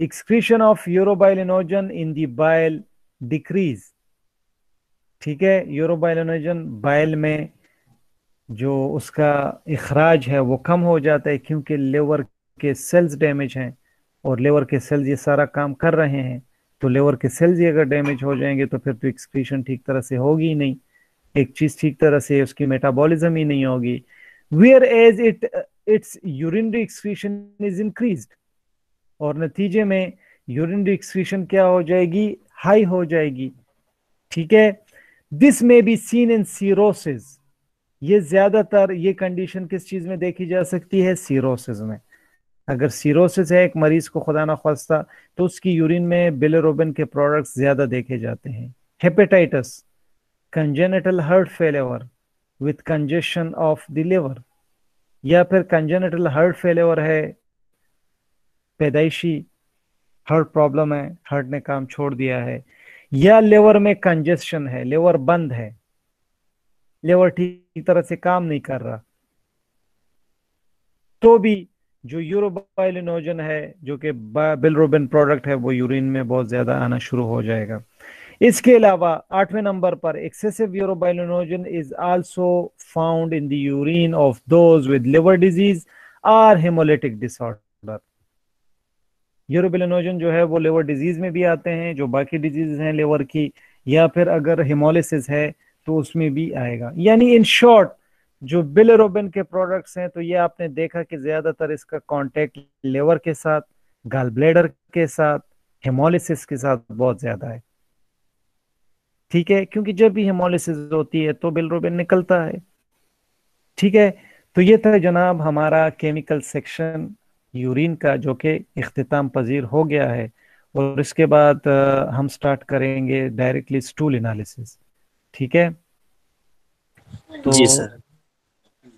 excretion of urobilinogen in the bile decrease ठीक है? यूरोबाइलिनोजन बाइल में जो उसका इखराज है, वो कम हो जाता है क्योंकि लेवर के सेल्स डैमेज हैं। और लेवर के सेल्स ये सारा काम कर रहे हैं तो लेवर के सेल्स ही अगर डैमेज हो जाएँगे तो फिर तो एक्सक्रीशन ठीक तरह से होगी ही नहीं। एक चीज़ ठीक तरह से उसकी मेटाबॉलिज्म ही नहीं होगी। Whereas it its urinary excretion is increased और नतीजे में यूरिन एक्सक्रीशन क्या हो जाएगी? हाई हो जाएगी। ठीक है? दिस में बी सीन इन सीरोसिस ये ज़्यादातर ये कंडीशन किस चीज़ में देखी जा सकती है? सीरोसिस में। अगर सीरोसिस है, एक मरीज़ को खुदा ना खास्ता तो उसकी यूरिन में बिलेरोबिन के प्रोडक्ट्स ज़्यादा देखे जाते हैं। Hepatitis congenital heart failure with congestion of the liver या फिर कंजेनेटल हार्ट फेलेवर है पैदाइशी हार्ट प्रॉब्लम है हार्ट ने काम छोड़ दिया है। या लेवर में कंजेशन है लेवर बंद है। लेवर ठीक तरह से काम नहीं कर रहा। तो भी जो यूरोबाइलिनोजन है, जो कि बिलरोबिन प्रोडक्ट है, वो यूरिन में बहुत ज़्यादा आना शुरू हो जाएगा। इसके अलावा आठवें नंबर पर excessive urobilinogen is also found in the urine of those with liver disease or haemolytic disorder urobilinogen जो है वो लिवर डिज़ीज़ में भी आते हैं, जो बाकी डिज़ीज़ हैं लिवर की, या फिर अगर हिमोलिसिस है तो उसमें भी आएगा। यानी इन शॉर्ट जो बिलरोबिन के प्रोडक्ट्स हैं तो ये आपने देखा कि ज़्यादातर इसका कांटेक्ट लिवर के साथ गाल ब्लेडर के साथ हेमोलिसिस के साथ बहुत ज़्यादा है। ठीक है? क्योंकि जब भी हेमोलिसिस होती है तो बिलरोबिन निकलता है। ठीक है? तो ये था जनाब हमारा केमिकल सेक्शन यूरिन का जो कि अख्ताम पजीर हो गया है और इसके बाद हम स्टार्ट करेंगे डायरेक्टली स्टूल एनालिसिस ठीक है? तो जी सर।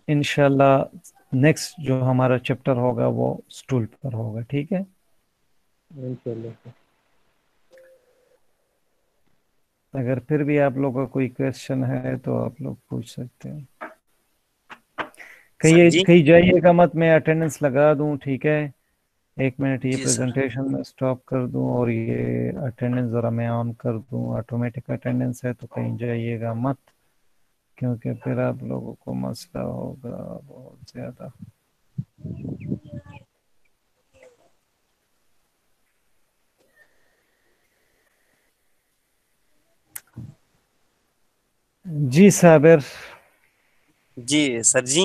इनशाला नेक्स्ट जो हमारा चैप्टर होगा वो स्टूल पर होगा। ठीक है? अगर फिर भी आप लोगों का कोई क्वेश्चन है तो आप लोग पूछ सकते हैं। कहीं कहीं जाइएगा मत मैं अटेंडेंस लगा दूँ ठीक है? एक मिनट ये प्रेजेंटेशन स्टॉप कर दूँ और ये अटेंडेंस ज़रा मैं ऑन कर दूँ। ऑटोमेटिक अटेंडेंस है तो कहीं जाइएगा मत क्योंकि फिर आप लोगों को मसला होगा बहुत ज़्यादा। जी साबिर। जी sir ji.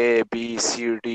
A B C D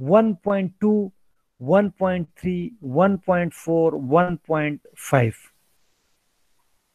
1.2 1.3 1.4 1.5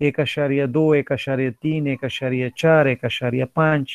1.2 1.3 1.4 1.5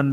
1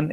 1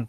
1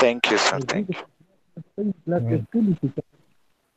thank you sir thank you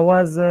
आवाज